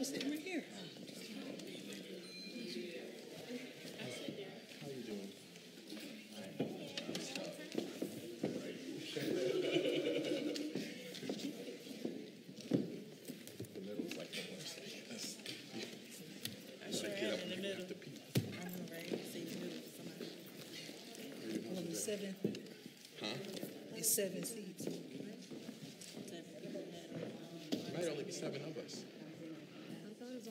was sitting right here. I sure am in the middle. I know, right? See the middle of somebody. Well, it's seven. It's seven seats. Might only be seven of us.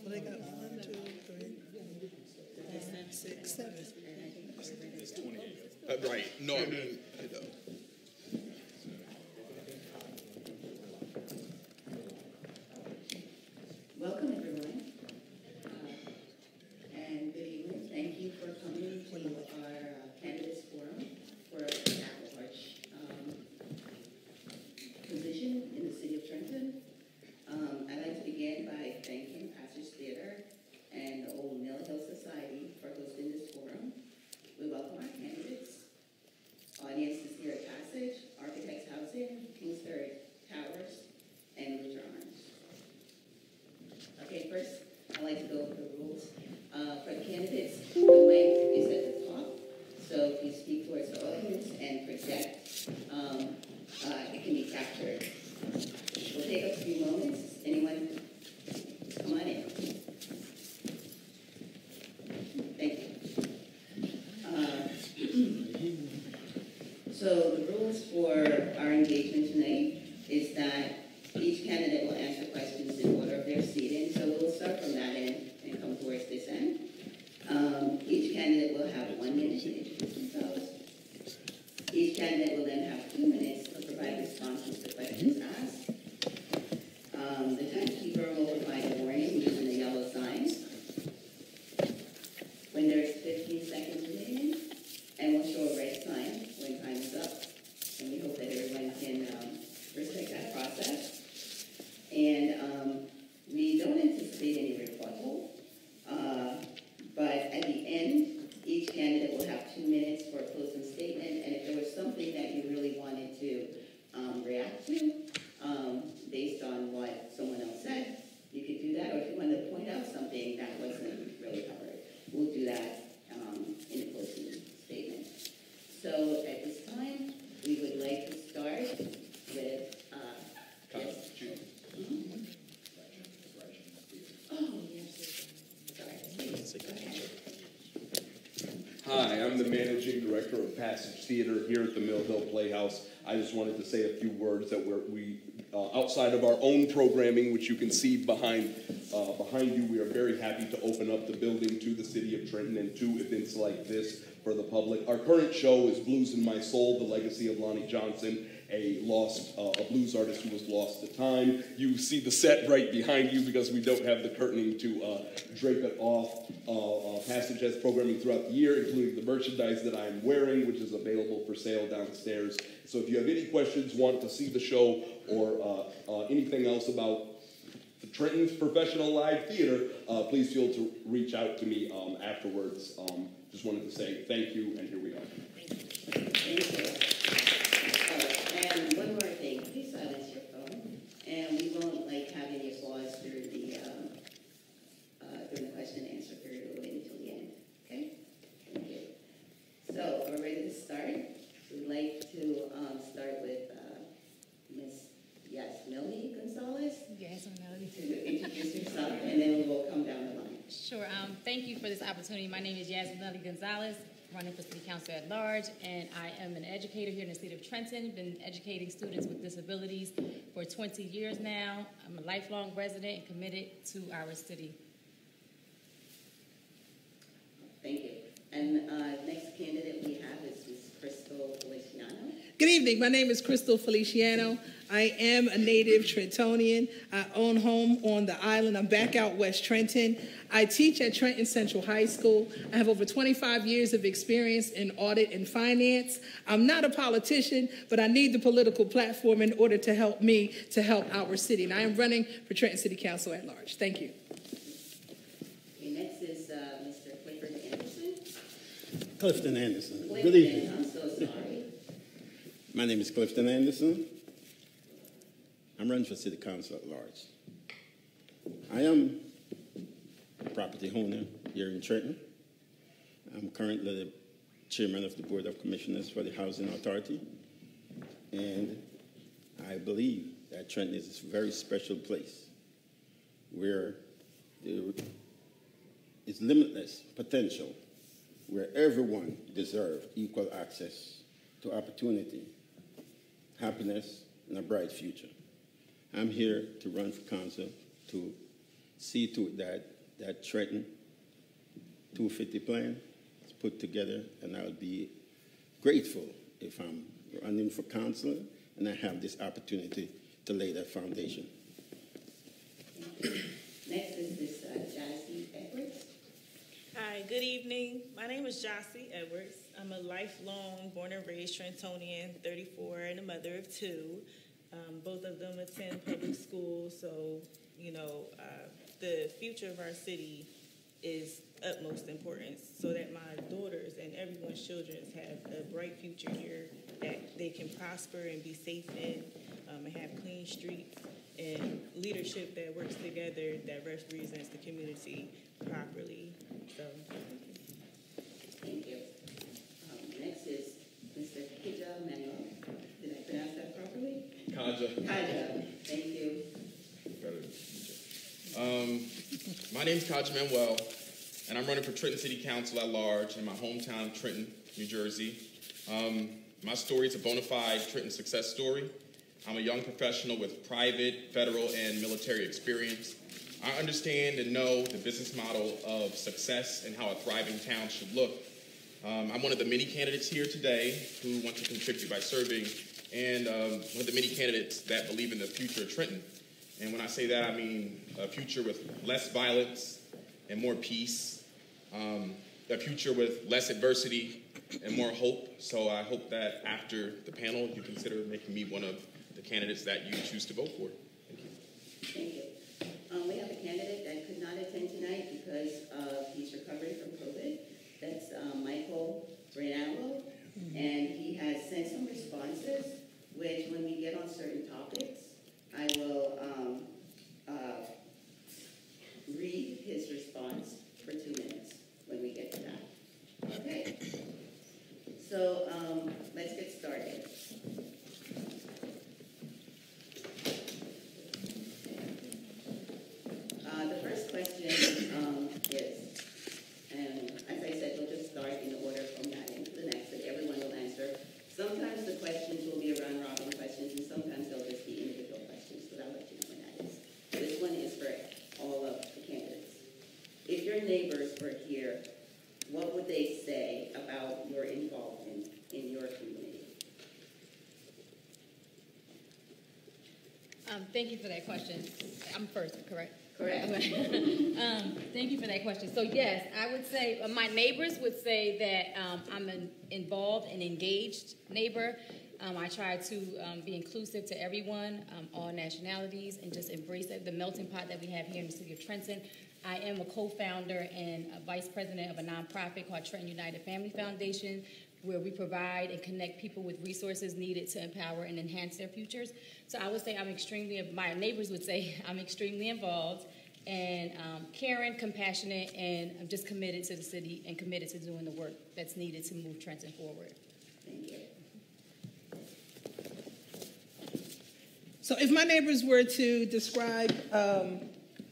Well, they got one, two, three, four, five, six, seven. Uh, right. No, I mean, I know. Welcome, everyone. Uh, And good evening. Thank you for coming to our uh, candidates forum for the at-large um, position in the city of Trenton. Um, I'd like to begin by thanking Passage Theater and the Old Mill Hill Society for hosting this forum. We welcome our candidates. Audiences here at Passage, Architects Housing, Kingsbury Towers, and Lutheran Arms. Okay, first, I'd like to go over the rules. Uh, for the candidates, the mic is at the top, so if you speak towards the audience and project, um, uh, it can be captured. We'll take a few moments. Anyone? Come on in. Thank you. Uh, So the rules for our engagement tonight is that each candidate will answer questions in order of their seating. So we'll start from that end and come towards this end. Um, each candidate will have one minute to introduce themselves. Each candidate will then have two minutes to provide responses to questions asked. Um, the timekeeper will provide a warning using the yellow sign. When there's 15 seconds remaining, and we'll show a red sign when time is up. And we hope that everyone can um, respect that process. And um, we don't anticipate any rebuttal, uh, but at the end, each candidate will have two minutes for a closing statement. And if there was something that you really wanted to um, react to, um, based on what someone else said, you could do that. Or if you wanted to point out something that wasn't really covered, we'll do that um, in the closing statement. So at this time, we would like to start with, uh, yes. Mhm. Oh, yes. Sorry. Go ahead. Hi, I'm the managing director of Passage Theater here at the Mill Hill Playhouse. I just wanted to say a few words that we're, we, uh, outside of our own programming, which you can see behind, uh, behind you, we are very happy to open up the building to the city of Trenton and to events like this for the public. Our current show is Blues in My Soul, the legacy of Lonnie Johnson, a lost, uh, a blues artist who was lost to time. You see the set right behind you because we don't have the curtaining to uh, drape it off. Uh, uh, Passage has programming throughout the year, including the merchandise that I'm wearing, which is available for sale downstairs. So if you have any questions, want to see the show, or uh, uh, anything else about the Trenton's professional live theater, please feel to reach out to me um, afterwards. Um, just wanted to say thank you, and here we are. Thank you. Uh, And one more thing, please silence your phone. And we won't like have any applause during the, um, uh, during the question and answer period. We'll wait until the end, okay? Thank you. So, are we ready to start? We'd like to, um, start with, uh, Ms. Yasmini Gonzalez Yes, I'm Melody. to introduce yourself, and then we'll come down the line. Sure. Um, thank you for this opportunity. My name is Yasmin Nelly Gonzalez, running for City Council at large, and I am an educator here in the city of Trenton. Been educating students with disabilities for 20 years now. I'm a lifelong resident and committed to our city. Thank you. And, uh, next candidate we have is Ms. Crystal Feliciano. Good evening. My name is Crystal Feliciano. I am a native Trentonian. I own home on the island. I'm back out West Trenton. I teach at Trenton Central High School. I have over 25 years of experience in audit and finance. I'm not a politician, but I need the political platform in order to help me to help our city. And I am running for Trenton City Council at large. Thank you. Okay, next is, uh, Mr. Clifford Anderson. Clifton Anderson. Good evening. I'm so sorry. My name is Clifton Anderson. I'm running for city council at large. I am a property owner here in Trenton. I'm currently the chairman of the Board of Commissioners for the Housing Authority. And I believe that Trenton is a very special place where there is limitless potential, where everyone deserves equal access to opportunity, happiness, and a bright future. I'm here to run for council to see to it that that Trenton 250 plan is put together, and I would be grateful if I'm running for council and I have this opportunity to lay that foundation. Next is this uh, Jassy Edwards. Hi, good evening. My name is Jossie Edwards. I'm a lifelong born and raised Trentonian, 34, and a mother of two. Um, both of them attend public school, so, you know, uh, the future of our city is utmost importance so that my daughters and everyone's children have a bright future here, that they can prosper and be safe in, um, and have clean streets and leadership that works together that represents the community properly. So, Thank you. Um, next is Mr. Kija Manuel. Did I pronounce that properly? Kaja. Kaja, thank you. Um, my name's Kaja Manuel, and I'm running for Trenton City Council at large in my hometown of Trenton, New Jersey. Um, my story is a bona fide Trenton success story. I'm a young professional with private, federal, and military experience. I understand and know the business model of success and how a thriving town should look. Um, I'm one of the many candidates here today who want to contribute by serving, and um, one of the many candidates that believe in the future of Trenton. And when I say that, I mean a future with less violence and more peace, um, a future with less adversity and more hope. So I hope that after the panel, you consider making me one of the candidates that you choose to vote for. Thank you. Thank you. Um, we have a candidate that could not attend tonight because uh, he's recovering from COVID. That's um, Michael Brinallo, and he has sent some responses, which when we get on certain topics, I will um, uh, read his response for two minutes when we get to that. Okay. So um, let's get started. Uh, the first question um, is, and as I said, we'll just start in order from that into the next, but everyone will answer. Sometimes the questions will be around robin questions, and sometimes they'll just be individual questions, but I'll let you know when that is. This one is for all of the candidates. If your neighbors were here, what would they say about your involvement in your community? Um, thank you for that question. I'm first, correct? Correct. um, thank you for that question. So yes, I would say uh, my neighbors would say that um, I'm an involved and engaged neighbor. Um, I try to um, be inclusive to everyone, um, all nationalities, and just embrace the melting pot that we have here in the city of Trenton. I am a co-founder and a vice president of a nonprofit called Trenton United Family Foundation, where we provide and connect people with resources needed to empower and enhance their futures. So I would say I'm extremely, my neighbors would say I'm extremely involved and um, caring, compassionate, and I'm just committed to the city and committed to doing the work that's needed to move Trenton forward. Thank you. So, if my neighbors were to describe um,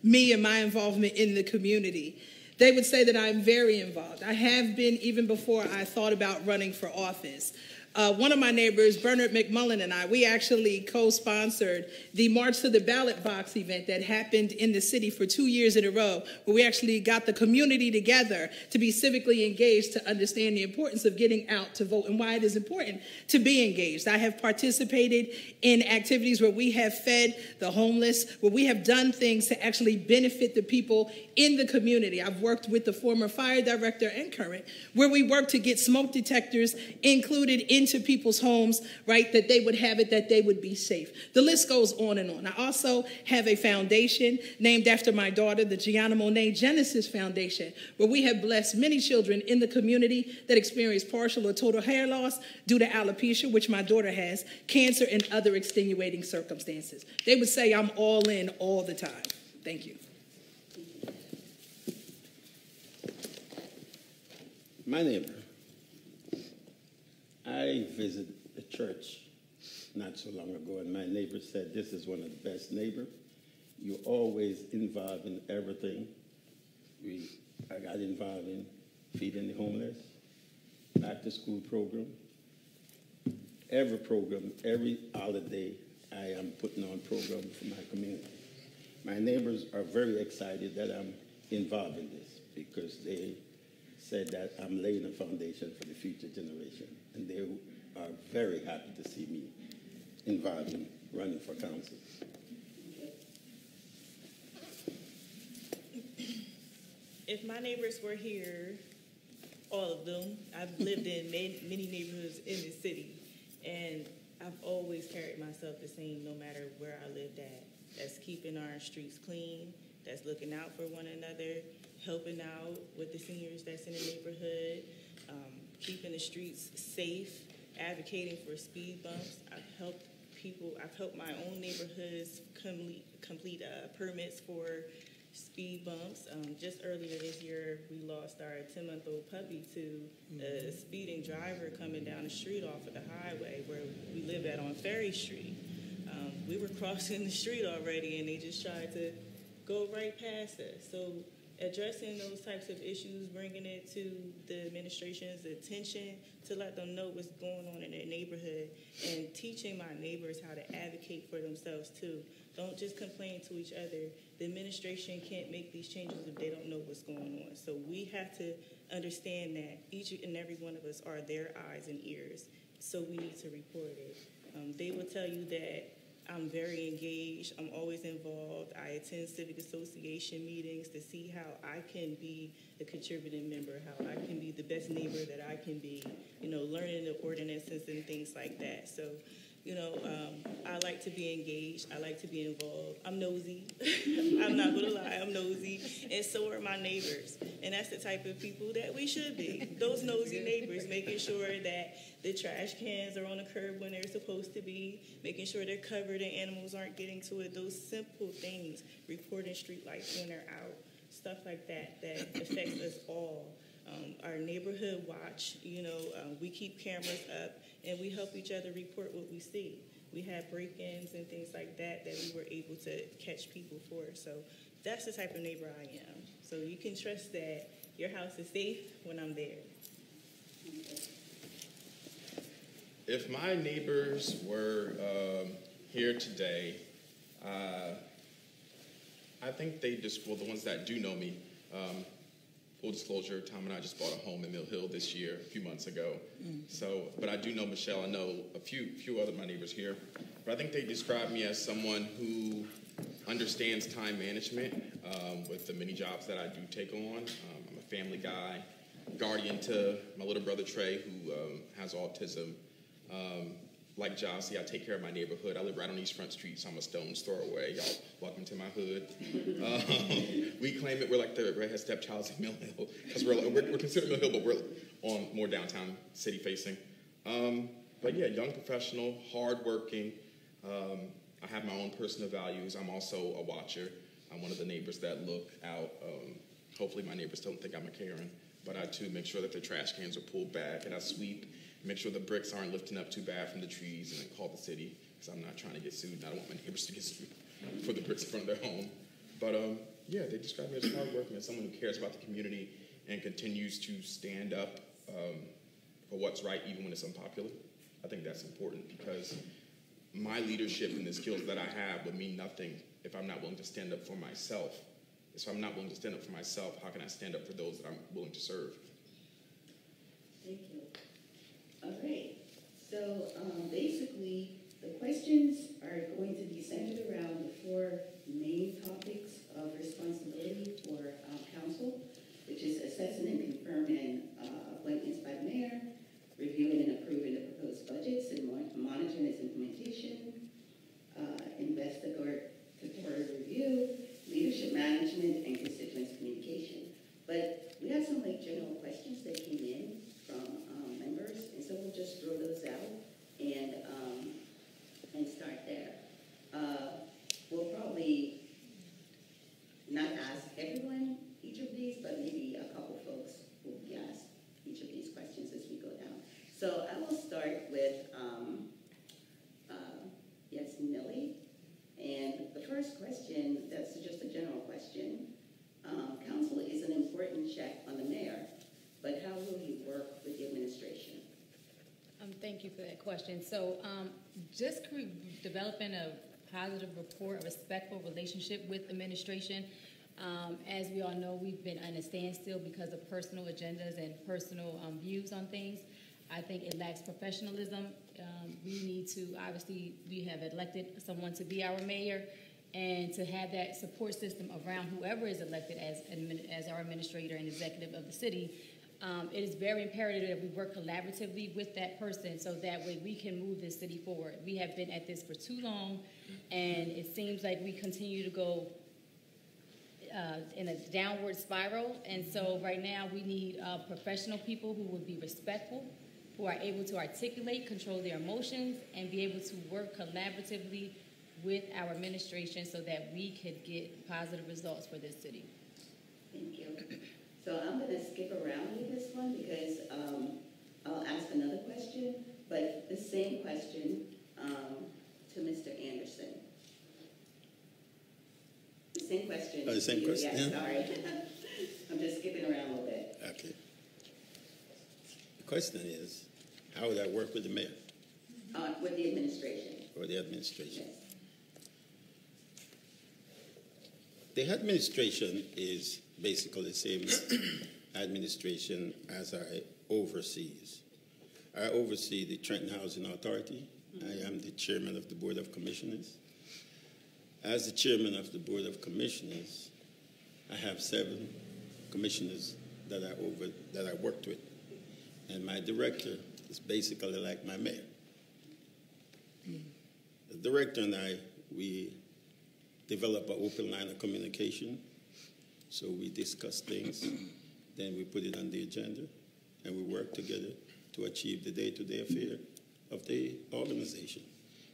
me and my involvement in the community, they would say that I'm very involved. I have been even before I thought about running for office. Uh, one of my neighbors, Bernard McMullen, and I, we actually co sponsored the March to the Ballot Box event that happened in the city for two years in a row, where we actually got the community together to be civically engaged to understand the importance of getting out to vote and why it is important to be engaged. I have participated in activities where we have fed the homeless, where we have done things to actually benefit the people in the community. I've worked with the former fire director and current, where we work to get smoke detectors included in into people's homes, right, that they would have it, that they would be safe. The list goes on and on. I also have a foundation named after my daughter, the Gianna Monet Genesis Foundation, where we have blessed many children in the community that experience partial or total hair loss due to alopecia, which my daughter has, cancer, and other extenuating circumstances. They would say I'm all in all the time. Thank you. My neighbor. I visited a church not so long ago, and my neighbor said, This is one of the best neighbors. You're always involved in everything. We, I got involved in feeding the homeless, back to school program, every program, every holiday, I am putting on program for my community. My neighbors are very excited that I'm involved in this because they said that I'm laying a foundation for the future generation. And they are very happy to see me involved in running for council. If my neighbors were here, all of them, I've lived in many, many neighborhoods in the city, and I've always carried myself the same no matter where I lived at. That's keeping our streets clean, that's looking out for one another, helping out with the seniors that's in the neighborhood, keeping the streets safe, advocating for speed bumps. I've helped people, I've helped my own neighborhoods complete, complete uh, permits for speed bumps. Um, just earlier this year, we lost our 10 month old puppy to a speeding driver coming down the street off of the highway where we live at on Ferry Street. Um, we were crossing the street already and they just tried to go right past us. So addressing those types of issues, bringing it to the administration's attention to let them know what's going on in their neighborhood, and teaching my neighbors how to advocate for themselves too. Don't just complain to each other. The administration can't make these changes if they don't know what's going on. So we have to understand that each and every one of us are their eyes and ears. So we need to report it. Um, they will tell you that I'm very engaged. I'm always involved. I attend civic association meetings to see how I can be a contributing member, how I can be the best neighbor that I can be, you know, learning the ordinances and things like that. So, you know, um, I like to be engaged. I like to be involved. I'm nosy. I'm not gonna lie, I'm nosy. And so are my neighbors. And that's the type of people that we should be. Those nosy neighbors, making sure that the trash cans are on the curb when they're supposed to be, making sure they're covered and animals aren't getting to it. Those simple things, reporting street lights when they're out, stuff like that, that affects us all. Um, our neighborhood watch, you know, um, we keep cameras up and we help each other report what we see. We had break-ins and things like that that we were able to catch people for. So that's the type of neighbor I am. So you can trust that your house is safe when I'm there. If my neighbors were um, here today, uh, I think they just, well, the ones that do know me, um, full disclosure, Tom and I just bought a home in Mill Hill this year, a few months ago. So, but I do know Michelle. I know a few, few other my neighbors here. But I think they describe me as someone who understands time management um, with the many jobs that I do take on. Um, I'm a family guy, guardian to my little brother Trey, who um, has autism. Like Jossie, I take care of my neighborhood. I live right on East Front Street, so I'm a stone's throw away. Y'all, welcome to my hood. Um, we claim it we're like the redhead stepchilds of Mill Hill because we're, we're, we're considered Mill Hill, but we're on more downtown city facing. Um, but yeah, young professional, hardworking. Um, I have my own personal values. I'm also a watcher. I'm one of the neighbors that look out. Um, hopefully, my neighbors don't think I'm a Karen, but I too make sure that their trash cans are pulled back and I sweep make sure the bricks aren't lifting up too bad from the trees, and then call the city because I'm not trying to get sued. And I don't want my neighbors to get sued for the bricks in front of their home. But um, yeah, they describe me as hardworking, as someone who cares about the community and continues to stand up um, for what's right, even when it's unpopular. I think that's important because my leadership and the skills that I have would mean nothing if I'm not willing to stand up for myself. So I'm not willing to stand up for myself. How can I stand up for those that I'm willing to serve? Thank you. All right. So um, basically, the questions are going to be centered around the four main topics of responsibility for um, council, which is assessing and confirming uh, appointments by the mayor, reviewing and approving the proposed budgets and monitoring its implementation, uh, investigatory review, leadership management, and constituents communication. But we have some like general questions that came in from um, members, and so we'll just throw those out and um, and start there. Uh, we'll probably not ask question. So, um, just developing a positive rapport, a respectful relationship with administration. Um, as we all know, we've been on a standstill because of personal agendas and personal um, views on things. I think it lacks professionalism. Um, we need to, obviously, we have elected someone to be our mayor, and to have that support system around whoever is elected as, as our administrator and executive of the city. Um, it is very imperative that we work collaboratively with that person so that way we can move this city forward. We have been at this for too long, and it seems like we continue to go uh, in a downward spiral. And so right now we need uh, professional people who will be respectful, who are able to articulate, control their emotions, and be able to work collaboratively with our administration so that we could get positive results for this city. Thank you. So I'm going to skip around with this one because um, I'll ask another question, but the same question um, to Mr. Anderson. The same question. Oh, the same question, Yes, yeah. sorry. I'm just skipping around a little bit. Okay. The question is, how would I work with the mayor Uh, With the administration. or the administration? Yes. The administration is basically the same administration as I oversees. I oversee the Trenton Housing Authority. I am the chairman of the Board of Commissioners. As the chairman of the Board of Commissioners, I have seven commissioners that I over that I worked with, and my director is basically like my mayor. The director and I, we develop an open line of communication. So we discuss things, then we put it on the agenda, and we work together to achieve the day-to-day affair of the organization,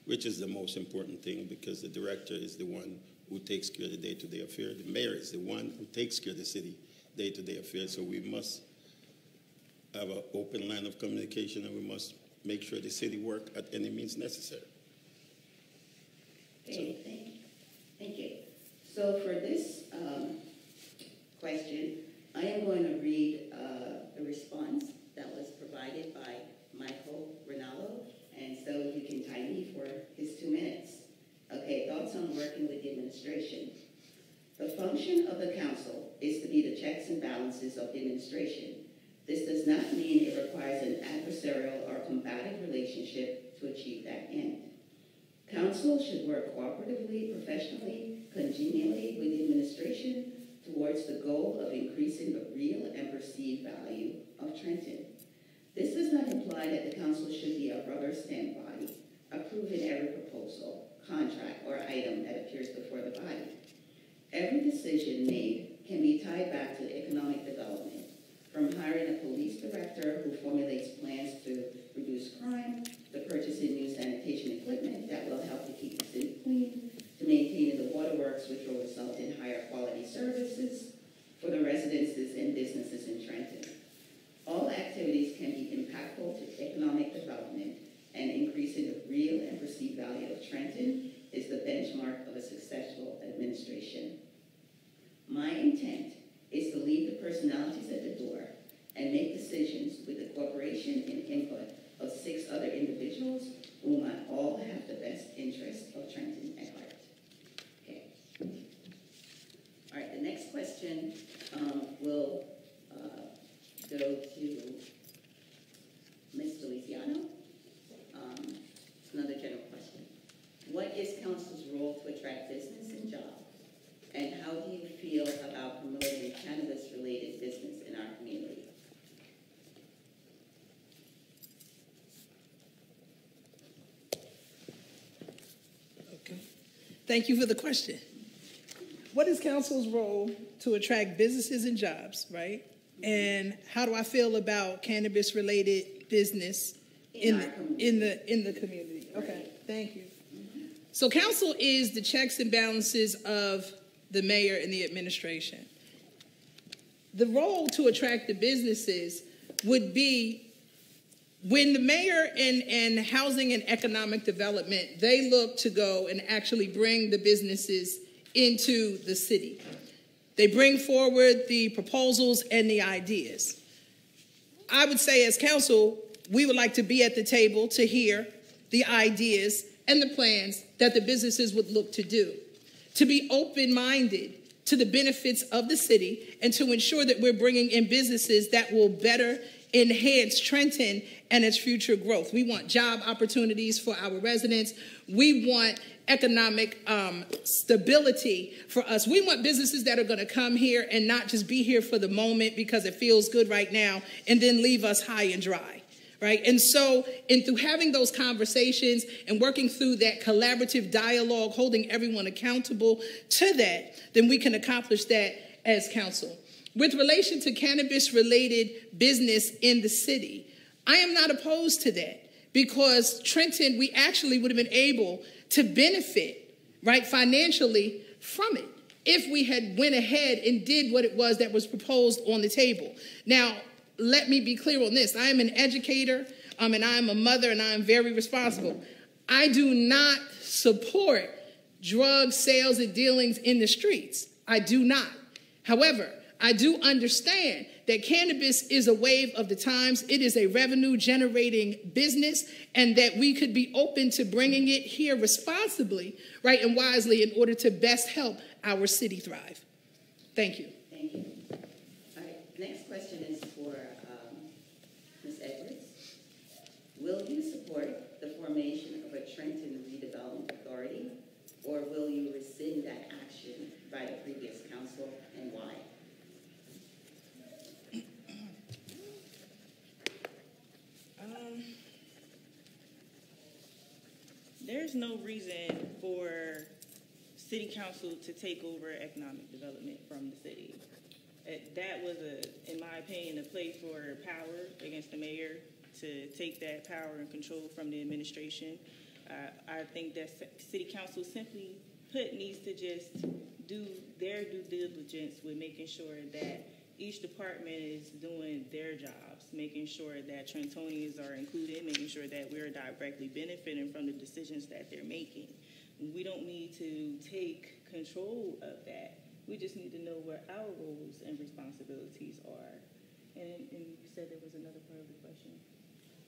which is the most important thing because the director is the one who takes care of the day-to-day affair. The mayor is the one who takes care of the city day-to-day affair. So we must have an open line of communication, and we must make sure the city work at any means necessary. Okay, thank, you. thank you. So for this question, I am going to read uh, the response that was provided by Michael Rinaldo, and so you can time me for his two minutes. Okay, thoughts on working with the administration. The function of the council is to be the checks and balances of the administration. This does not mean it requires an adversarial or combative relationship to achieve that end. Council should work cooperatively, professionally, congenially with the administration towards the goal of increasing the real and perceived value of Trenton. This does not imply that the council should be a rubber stamp body, approving every proposal, contract, or item that appears before the body. Every decision made can be tied back to economic development, from hiring a police director who formulates plans to reduce crime, to purchasing new sanitation equipment that will help to keep the city clean, to maintaining the waterworks which will result in higher quality services for the residences and businesses in Trenton. All activities can be impactful to economic development and increasing the real and perceived value of Trenton is the benchmark of a successful administration. My intent is to leave the personalities at the door and make decisions with the cooperation and input of six other individuals whom I all have the best interest of Trenton at heart. Okay. All right, the next question um, will uh, go to Ms. Feliciano. Um, it's another general question. What is council's role to attract business and jobs? And how do you feel about promoting cannabis-related business in our community? Okay. Thank you for the question. What is council's role to attract businesses and jobs, right? Mm-hmm. And how do I feel about cannabis related business in, In the, community. in the in the community? Okay, thank you. Mm-hmm. So council is the checks and balances of the mayor and the administration. The role to attract the businesses would be when the mayor and, and housing and economic development they look to go and actually bring the businesses into the city they bring forward the proposals and the ideas i would say as council we would like to be at the table to hear the ideas and the plans that the businesses would look to do, to be open minded to the benefits of the city, and to ensure that we're bringing in businesses that will better enhance Trenton and its future growth. We want job opportunities for our residents. We want economic um, stability for us. We want businesses that are going to come here and not just be here for the moment because it feels good right now and then leave us high and dry. Right? And so, in through having those conversations and working through that collaborative dialogue, holding everyone accountable to that, then we can accomplish that as council. With relation to cannabis related business in the city, I am not opposed to that because Trenton, we actually would have been able to benefit, right, financially from it if we had went ahead and did what it was that was proposed on the table. Now, let me be clear on this. I am an educator, um, and I am a mother, and I am very responsible. I do not support drug sales and dealings in the streets. I do not. However, I do understand that cannabis is a wave of the times. It is a revenue generating business, and that we could be open to bringing it here responsibly, right, and wisely in order to best help our city thrive. Thank you. Thank you. All right, next question is for um, Ms. Edwards. Will you support the formation of a Trenton redevelopment authority, or will you rescind that action by the previous council, and why? Um, there's no reason for city council to take over economic development from the city. Uh, That was a, in my opinion, a play for power against the mayor to take that power and control from the administration. Uh, I think that city council simply put needs to just do their due diligence with making sure that each department is doing their jobs, making sure that Trentonians are included, making sure that we're directly benefiting from the decisions that they're making. We don't need to take control of that. We just need to know what our roles and responsibilities are. And, and you said there was another part of the question?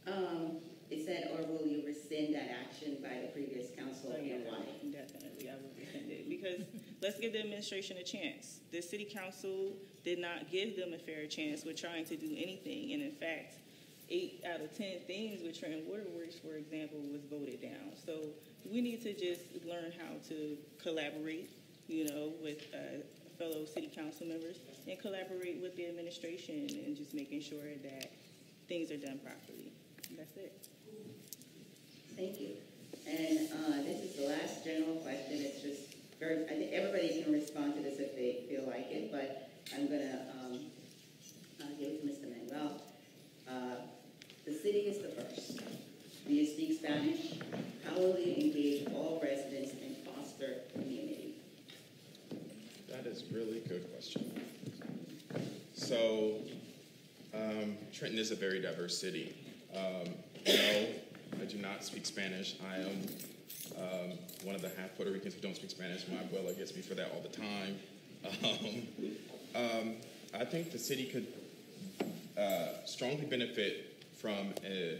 Um, it said, or will you rescind that action by the previous council, Oh, yeah, and why? Definitely, I would rescind it, because let's give the administration a chance. The city council did not give them a fair chance with trying to do anything, and in fact, eight out of ten things with Trenton Waterworks, for example, was voted down. So we need to just learn how to collaborate, you know, with uh, fellow city council members, and collaborate with the administration, and just making sure that things are done properly. That's it. Thank you. And uh, this is the last general question. It's just very, I think everybody can respond to this if they feel like it, but I'm going to um, uh, give it to Mr. Manuel. Uh, the city is the first. Do you speak Spanish? How will you engage all residents and foster community? That is a really good question. So, um, Trenton is a very diverse city. Um, no, I do not speak Spanish. I am um, one of the half Puerto Ricans who don't speak Spanish. My abuela gets me for that all the time. Um, um, I think the city could uh, strongly benefit from a,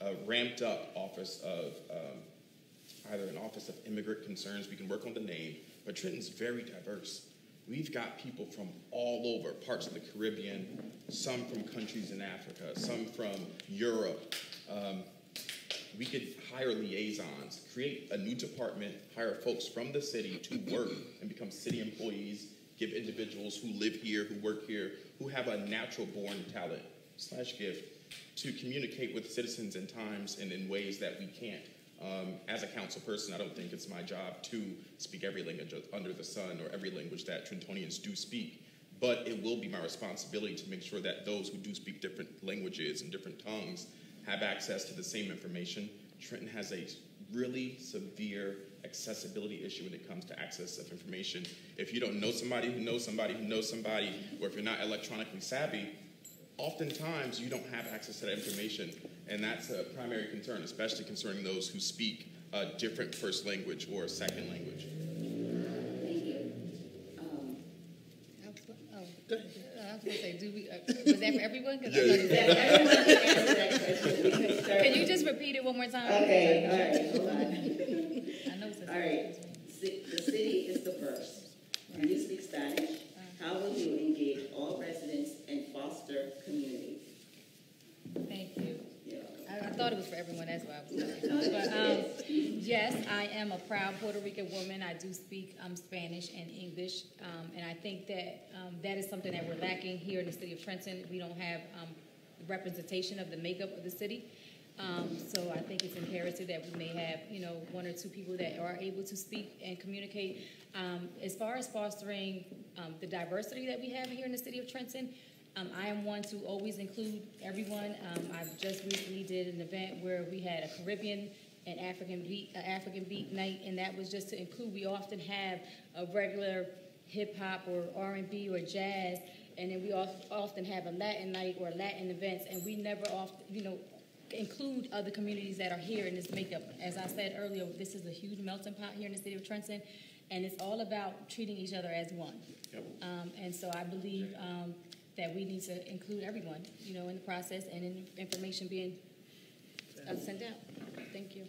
a ramped up office of um, either an office of immigrant concerns. We can work on the name, but Trenton's very diverse. We've got people from all over parts of the Caribbean, some from countries in Africa, some from Europe. Um, we could hire liaisons, create a new department, hire folks from the city to work and become city employees, give individuals who live here, who work here, who have a natural born talent slash gift to communicate with citizens in times and in ways that we can't. Um, as a council person, I don't think it's my job to speak every language under the sun or every language that Trentonians do speak. But it will be my responsibility to make sure that those who do speak different languages and different tongues have access to the same information. Trenton has a really severe accessibility issue when it comes to access of information. If you don't know somebody who knows somebody who knows somebody, or if you're not electronically savvy, oftentimes you don't have access to that information, and that's a primary concern, especially concerning those who speak a different first language or a second language. Thank you. Um, Oh, uh, I was gonna say, do we, uh, was that for everyone? 'Cause I thought it everyone can answer that question. We can was- Can you just repeat it one more time? Okay, all right, hold on. I know it's. All right, Ci- the city is the first. Do you speak Spanish? How will you engage all residents and foster community? Thank you. You're welcome. I, I thought it was for everyone, that's why I was. But, um, yes, I am a proud Puerto Rican woman. I do speak, um, Spanish and English. Um, and I think that, um, that is something that we're lacking here in the city of Trenton. We don't have, um, representation of the makeup of the city. Um, so I think it's imperative that we may have, you know, one or two people that are able to speak and communicate. As far as fostering, the diversity that we have here in the city of Trenton, um, I am one to always include everyone. Um, I just recently did an event where we had a Caribbean and African beat, uh, African beat night, and that was just to include. We often have a regular hip hop or R and B or jazz, and then we often have a Latin night or Latin events, and we never often, you know, include other communities that are here in this makeup. As I said earlier, this is a huge melting pot here in the city of Trenton, and it's all about treating each other as one. Um, and so I believe um, that we need to include everyone, you know, in the process and in information being uh, sent out. Thank you.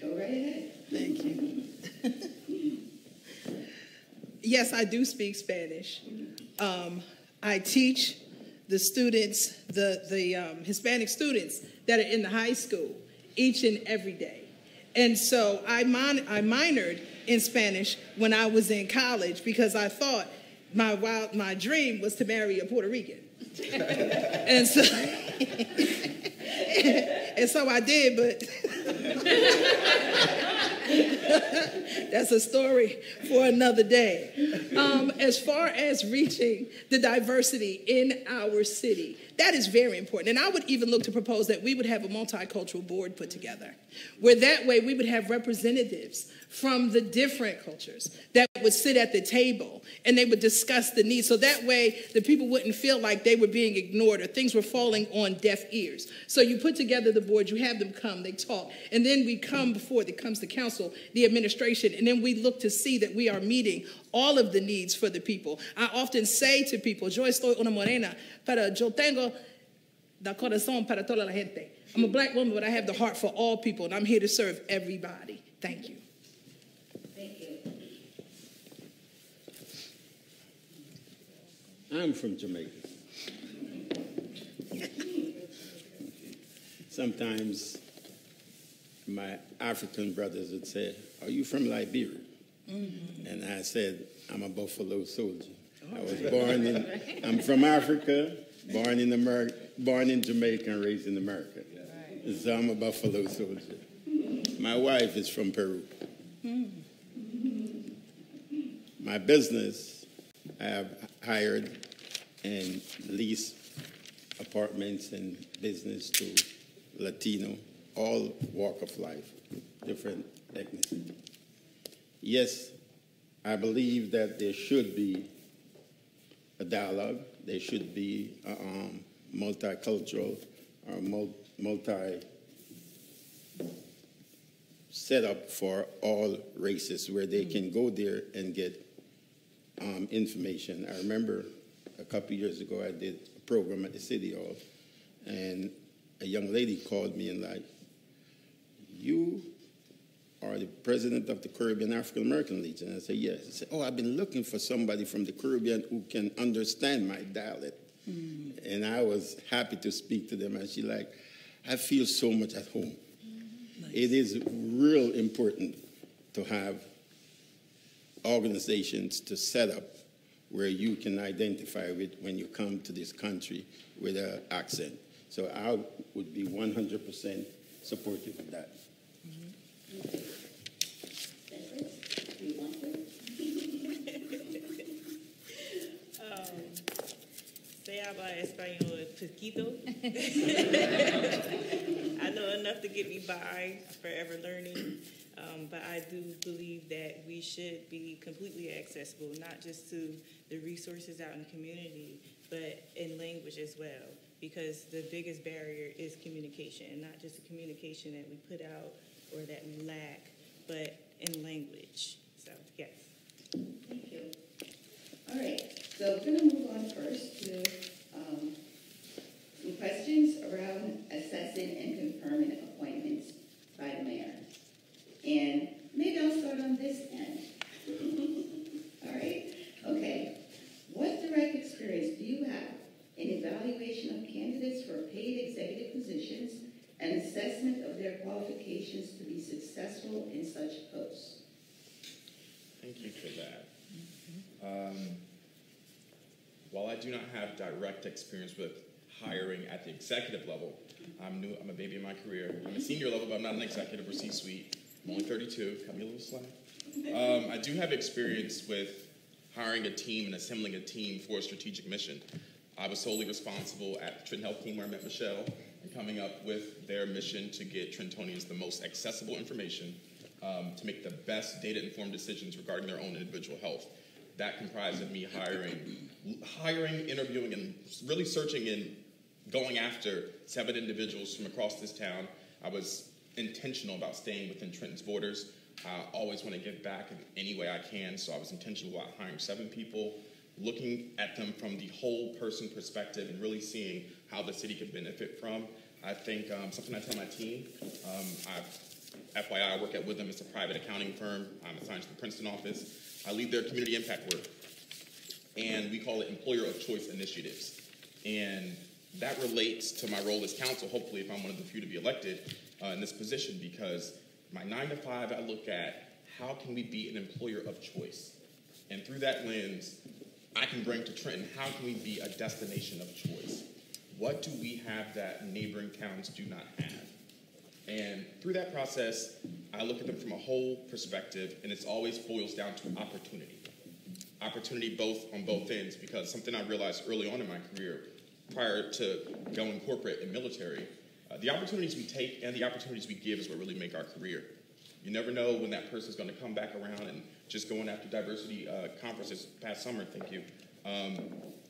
Go right ahead. Thank you. yes, I do speak Spanish. Um, I teach the students, the, the um, Hispanic students that are in the high school each and every day. And so I, mon- I minored in Spanish when I was in college because I thought my, wild, my dream was to marry a Puerto Rican. and so and so I did, but that's a story for another day. Um, as far as reaching the diversity in our city, that is very important. And I would even look to propose that we would have a multicultural board put together, where that way we would have representatives from the different cultures that would sit at the table and they would discuss the needs. So that way the people wouldn't feel like they were being ignored or things were falling on deaf ears. So you put together the board, you have them come, they talk, and then we come before it comes to council, the administration, and then we look to see that we are meeting all of the needs for the people. I often say to people, yo estoy una morena, pero yo tengo the corazón para toda la gente. I'm a black woman, but I have the heart for all people, and I'm here to serve everybody. Thank you. Thank you. I'm from Jamaica. Sometimes my African brothers would say, Are you from Liberia? Mm-hmm. And I said, I'm a Buffalo soldier. Oh. I was born in, I'm from Africa, born in America, born in Jamaica and raised in America. So I'm a Buffalo soldier. My wife is from Peru. Hmm. My business, I have hired and leased apartments and business to Latino, all walk of life, different ethnicity. Yes, I believe that there should be a dialogue. There should be a um, multicultural or mul- multi setup for all races where they can go there and get um, information. I remember a couple years ago I did a program at the city hall, and a young lady called me and like, "You are the president of the Caribbean African American Legion?" I said, "Yes." I said, "Oh, I've been looking for somebody from the Caribbean who can understand my dialect." And I was happy to speak to them, and she like, "I feel so much at home." It is real important to have organizations to set up where you can identify with when you come to this country with an accent. So I would be 100% supportive of that. Edwards, do you want to? Se habla español poquito. I know enough to get me by, forever learning. Um, but I do believe that we should be completely accessible, not just to the resources out in the community, but in language as well. Because the biggest barrier is communication, and not just the communication that we put out or that we lack, but in language. So, yes. Thank you. All right, So we're gonna move on first to, um, some questions around assessing and confirming appointments by the mayor. And maybe I'll start on this end. All right, okay. What direct experience do you have in evaluation of candidates for paid executive positions and assessment of their qualifications to be successful in such posts? Thank you for that. Um, while I do not have direct experience with hiring at the executive level, I'm new. I'm a baby in my career. I'm a senior level, but I'm not an executive or C-suite. I'm only 32. Cut me a little slack. Um, I do have experience with hiring a team and assembling a team for a strategic mission. I was solely responsible at Trenton Health Team where I met Michelle and coming up with their mission to get Trentonians the most accessible information um, to make the best data-informed decisions regarding their own individual health. That comprised of me hiring, hiring, interviewing, and really searching and going after seven individuals from across this town. I was intentional about staying within Trenton's borders. I always want to give back in any way I can, so I was intentional about hiring seven people, looking at them from the whole person perspective, and really seeing how the city could benefit from. I think um, something I tell my team, um, I, FYI, I work at Withum, it's a private accounting firm. I'm assigned to the Princeton office. I lead their community impact work, and we call it Employer of Choice Initiatives. And that relates to my role as council, hopefully, if I'm one of the few to be elected uh, in this position, because my nine to five, I look at how can we be an employer of choice? And through that lens, I can bring to Trenton, how can we be a destination of choice? What do we have that neighboring towns do not have? And through that process, I look at them from a whole perspective, and it always boils down to opportunity. Opportunity both on both ends, because something I realized early on in my career, prior to going corporate and military, uh, the opportunities we take and the opportunities we give is what really make our career. You never know when that person's going to come back around and just going after diversity uh, conferences past summer. Thank you. Um,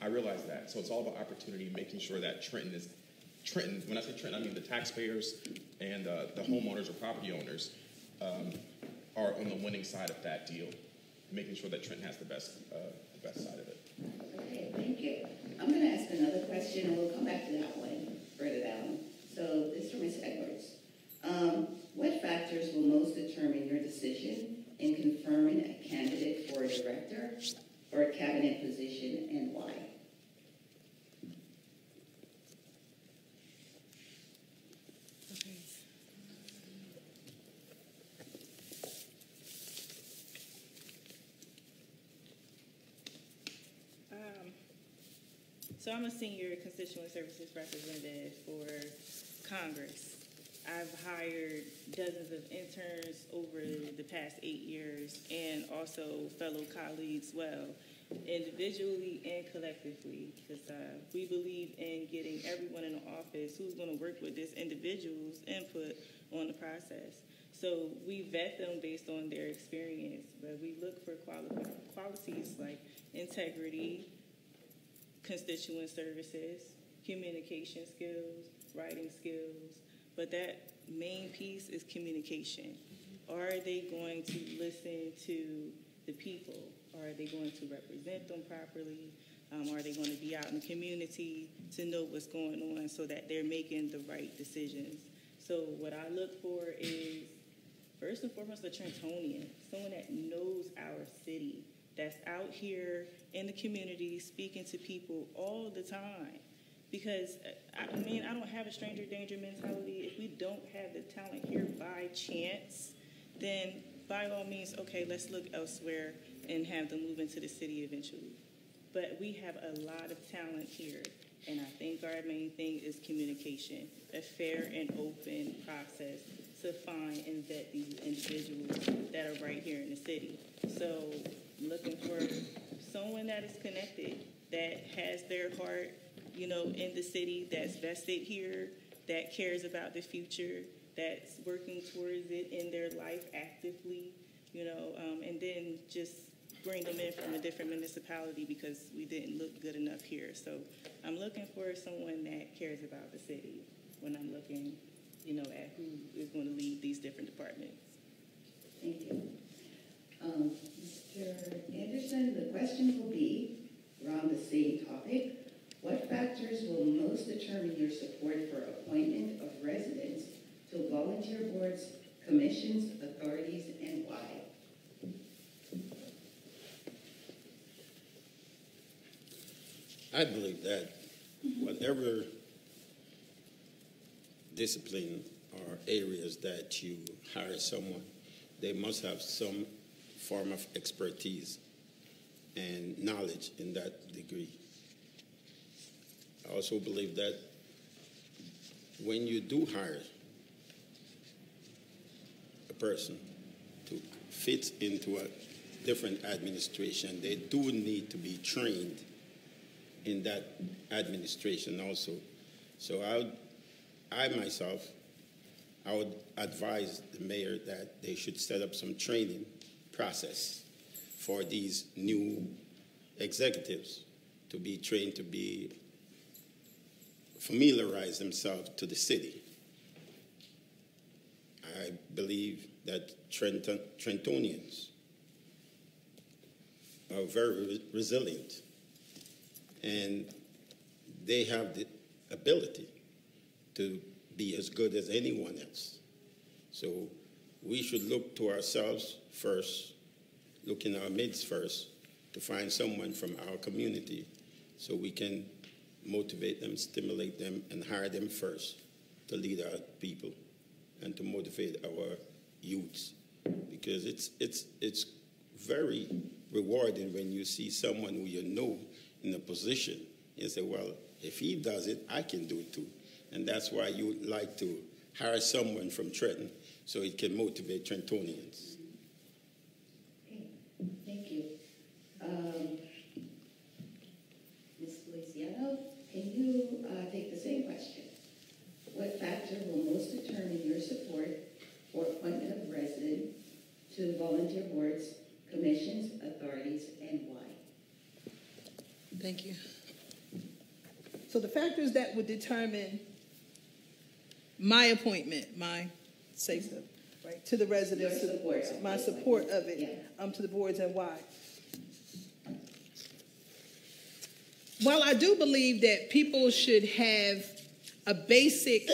I realize that. So it's all about opportunity, making sure that Trenton is Trenton. When I say Trenton, I mean the taxpayers and uh, the homeowners or property owners um, are on the winning side of that deal, making sure that Trenton has the best uh, the best side of it. Okay, thank you. I'm going to ask another question, and we'll come back to that one further down. So this is for Ms. Edwards. Um, what factors will most determine your decision in confirming a candidate for a director or a cabinet position and why? Um, so I'm a senior constituent services representative for Congress. I've hired dozens of interns over the past eight years and also fellow colleagues well, individually and collectively, because uh, we believe in getting everyone in the office who's going to work with this individual's input on the process. So we vet them based on their experience, but we look for quali- qualities like integrity, constituent services, communication skills, writing skills, but that main piece is communication. Are they going to listen to the people? Are they going to represent them properly? Um, are they going to be out in the community to know what's going on so that they're making the right decisions? So what I look for is first and foremost a Trentonian, someone that knows our city, that's out here in the community speaking to people all the time. Because, I mean, I don't have a stranger danger mentality. If we don't have the talent here by chance, then by all means, okay, let's look elsewhere and have them move into the city eventually. But we have a lot of talent here, and I think our main thing is communication, a fair and open process to find and vet these individuals that are right here in the city. So, looking for someone that is connected, that has their heart you know, in the city that's vested here, that cares about the future, that's working towards it in their life actively, you know, um, and then just bring them in from a different municipality because we didn't look good enough here. So I'm looking for someone that cares about the city when I'm looking, you know, at who is going to lead these different departments. Thank you. Um, Mr. Anderson, the question will be, what factors will most determine your support for appointment of residents to volunteer boards, commissions, authorities, and why? I believe that whatever discipline or areas that you hire someone, they must have some form of expertise and knowledge in that degree. I also believe that when you do hire a person to fit into a different administration, they do need to be trained in that administration also. So I, would, I myself, I would advise the mayor that they should set up some training process for these new executives to be trained to be familiarize themselves to the city. I believe that Trenton, Trentonians are very resilient and they have the ability to be as good as anyone else. So we should look to ourselves first, look in our midst first, to find someone from our community so we can motivate them, stimulate them, and hire them first to lead our people and to motivate our youths. Because it's, it's, it's very rewarding when you see someone who you know in a position and say, well, if he does it, I can do it too. And that's why you would like to hire someone from Trenton so it can motivate Trentonians. Thank you. Um, Ms. Feliciano, can you uh, take the same question? What factor will most determine your support for appointment of resident to volunteer boards, commissions, authorities, and why? Thank you. So the factors that would determine my appointment, my say so, right, to the residents, support my support of it, um, to the boards and why. While I do believe that people should have a basic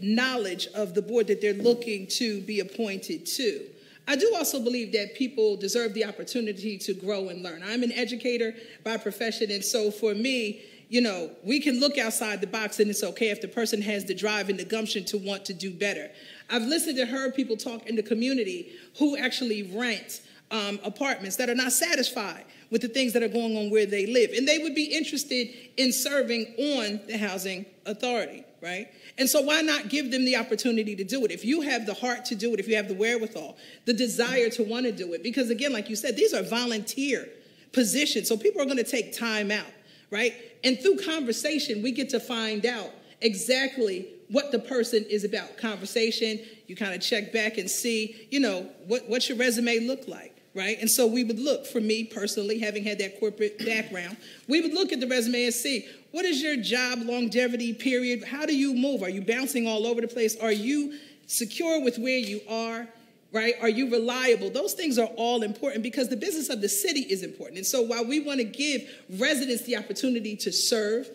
knowledge of the board that they're looking to be appointed to, I do also believe that people deserve the opportunity to grow and learn. I'm an educator by profession, and so for me, you know, we can look outside the box and it's okay if the person has the drive and the gumption to want to do better. I've listened and heard people talk in the community who actually rent um, apartments that are not satisfied with the things that are going on where they live. And they would be interested in serving on the housing authority, right? And so why not give them the opportunity to do it? If you have the heart to do it, if you have the wherewithal, the desire to want to do it, because again, like you said, these are volunteer positions. So people are going to take time out, right? And through conversation, we get to find out exactly what the person is about. Conversation, you kind of check back and see, you know, what, what's your resume look like? Right? And so we would look, for me personally, having had that corporate background, we would look at the resume and see what is your job longevity period? How do you move? Are you bouncing all over the place? Are you secure with where you are? Right? Are you reliable? Those things are all important because the business of the city is important. And so while we want to give residents the opportunity to serve,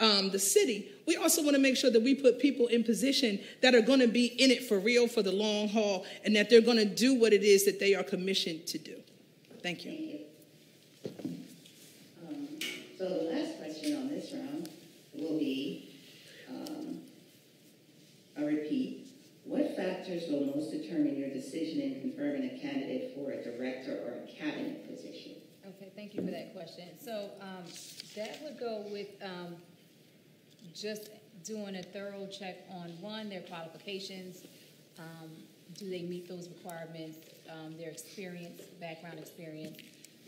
um, the city, we also want to make sure that we put people in position that are going to be in it for real for the long haul and that they're going to do what it is that they are commissioned to do. Thank you. Thank you. Um, so the last question on this round will be um, a repeat. What factors will most determine your decision in confirming a candidate for a director or a cabinet position? Okay, thank you for that question. So um, that would go with um, just doing a thorough check on one, their qualifications. Um, do they meet those requirements? Um, their experience, background experience.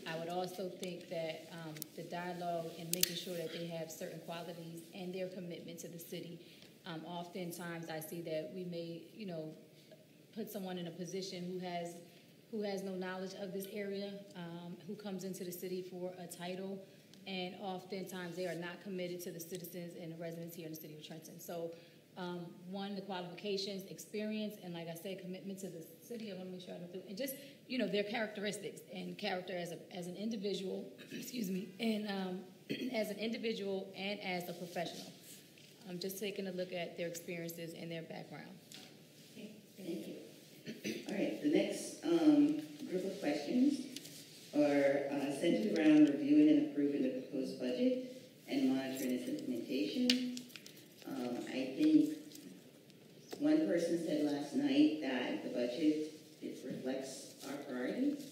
I would also think that um, the dialogue and making sure that they have certain qualities and their commitment to the city. Um, oftentimes, I see that we may, you know, put someone in a position who has who has no knowledge of this area, um, who comes into the city for a title and oftentimes they are not committed to the citizens and the residents here in the city of Trenton. So, um, one, the qualifications, experience, and like I said, commitment to the city. I want to make sure I don't do, and just you know their characteristics and character as a as an individual. excuse me, and um, as an individual and as a professional. I'm just taking a look at their experiences and their background. Okay, thank you. All right, the next um, group of questions are uh, centered around reviewing and approving the proposed budget and monitoring its implementation. Um, I think one person said last night that the budget it reflects our priorities,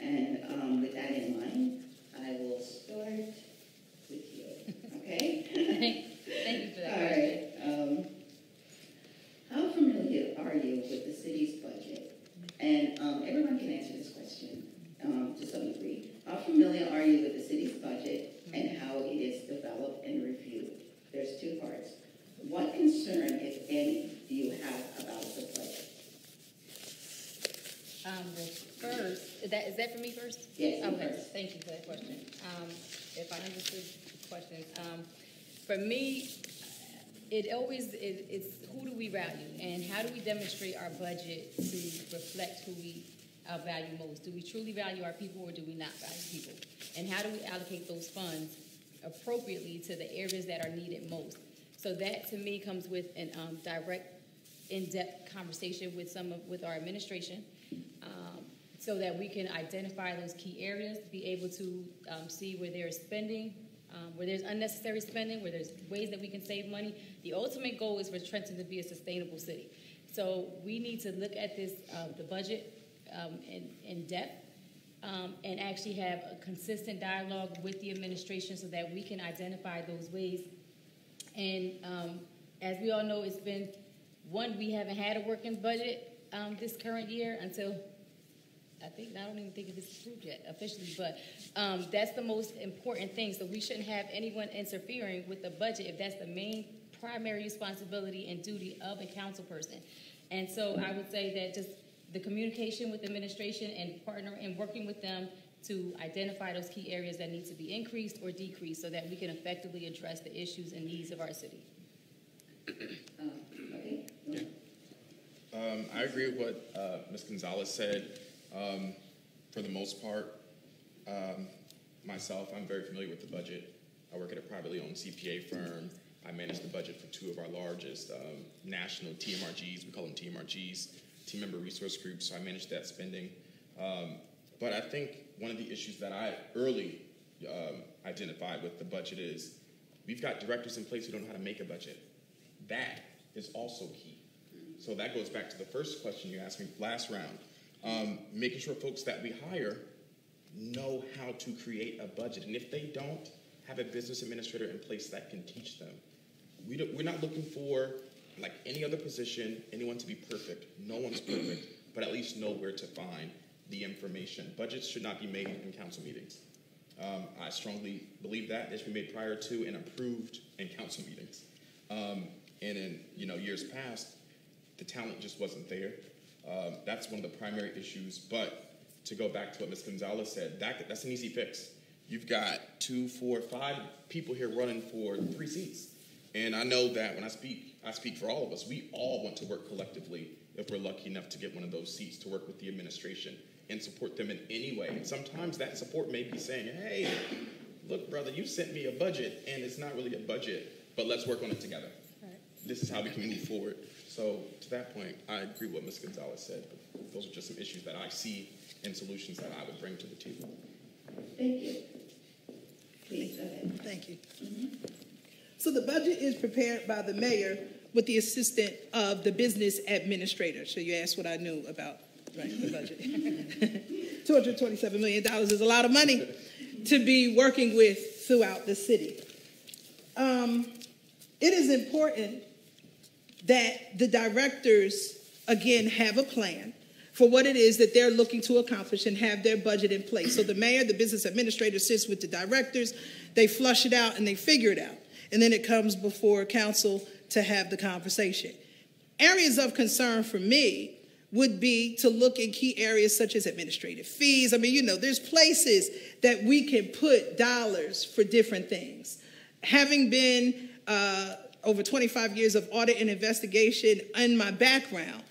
and um, with that in mind, I will start with you. Okay. Thank you for that. All right. Um, how familiar are you with the city's budget? And um, everyone can answer this how familiar are you with the city's budget and how it is developed and reviewed? There's two parts. What concern, if any, do you have about the budget? Um, first, is that, is that for me first? Yes, okay. First. Thank you for that question. Um, if I understood the question, um, for me, it always it, it's who do we value and how do we demonstrate our budget to reflect who we uh, value most? Do we truly value our people or do we not value people? And how do we allocate those funds appropriately to the areas that are needed most? So that to me comes with an um, direct, in-depth conversation with some of, with our administration, um, so that we can identify those key areas, be able to um, see where there's spending, um, where there's unnecessary spending, where there's ways that we can save money. The ultimate goal is for Trenton to be a sustainable city. So we need to look at this, uh, the budget um, in, in depth, um, and actually have a consistent dialogue with the administration so that we can identify those ways and um, as we all know, it's been one, we haven't had a working budget um, this current year until I think, I don't even think it is approved yet officially, but um, that's the most important thing. So we shouldn't have anyone interfering with the budget if that's the main primary responsibility and duty of a council person. And so I would say that just the communication with administration and partner and working with them to identify those key areas that need to be increased or decreased so that we can effectively address the issues and needs of our city. Um, okay? Um, I agree with what uh, Ms. Gonzalez said. Um, for the most part, um, myself, I'm very familiar with the budget. I work at a privately owned CPA firm. I manage the budget for two of our largest um, national TMRGs. We call them TMRGs, team member resource group, So I manage that spending. Um, but I think one of the issues that I early um, identified with the budget is we've got directors in place who don't know how to make a budget. That is also key. So that goes back to the first question you asked me last round. Um, making sure folks that we hire know how to create a budget. And if they don't, have a business administrator in place that can teach them. We we're not looking for, like any other position, anyone to be perfect. No one's perfect, but at least know where to find the information. Budgets should not be made in council meetings. Um, I strongly believe that. They should be made prior to and approved in council meetings. Um, and in you know years past, the talent just wasn't there. Um, that's one of the primary issues. But to go back to what Ms. Gonzalez said, that, that's an easy fix. You've got two, four, five people here running for three seats. And I know that when I speak, I speak for all of us. We all want to work collectively if we're lucky enough to get one of those seats to work with the administration and support them in any way. And sometimes that support may be saying, hey, look, brother, you sent me a budget and it's not really a budget, but let's work on it together. This is how we can move forward. So to that point, I agree with what Ms. Gonzalez said, but those are just some issues that I see and solutions that I would bring to the table. Thank you. Please, go ahead. Thank you. Mm-hmm. So the budget is prepared by the mayor with the assistance of the business administrator. So you asked what I knew about right, the budget. $227 million is a lot of money to be working with throughout the city. Um, it is important that the directors, again, have a plan for what it is that they're looking to accomplish and have their budget in place. So the mayor, the business administrator sits with the directors, they flush it out and they figure it out. And then it comes before council to have the conversation. Areas of concern for me would be to look in key areas such as administrative fees. I mean, you know, there's places that we can put dollars for different things. Having been uh, over 25 years of audit and investigation in my background,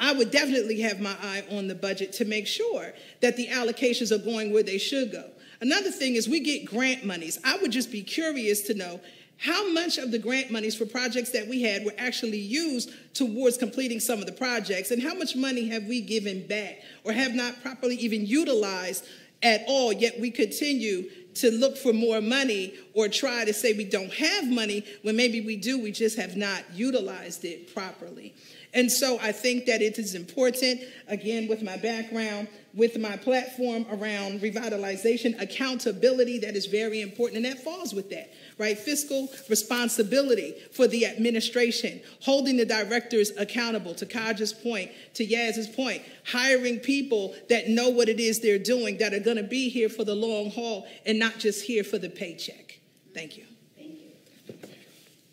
I would definitely have my eye on the budget to make sure that the allocations are going where they should go. Another thing is we get grant monies. I would just be curious to know how much of the grant monies for projects that we had were actually used towards completing some of the projects? And how much money have we given back or have not properly even utilized at all yet we continue to look for more money or try to say we don't have money when maybe we do we just have not utilized it properly? And so I think that it is important, again, with my background, with my platform around revitalization, accountability, that is very important, and that falls with that, right? Fiscal responsibility for the administration, holding the directors accountable, to Kaj's point, to Yaz's point, hiring people that know what it is they're doing, that are gonna be here for the long haul and not just here for the paycheck. Thank you. Thank you.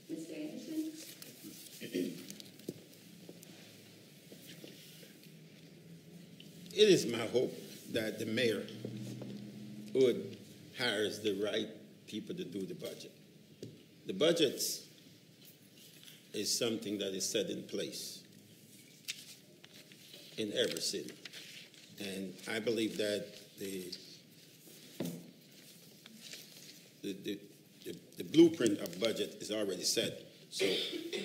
Anderson? It is my hope that the mayor would hires the right people to do the budget. The budgets is something that is set in place in every city. And I believe that the, the, the, the, the blueprint of budget is already set. So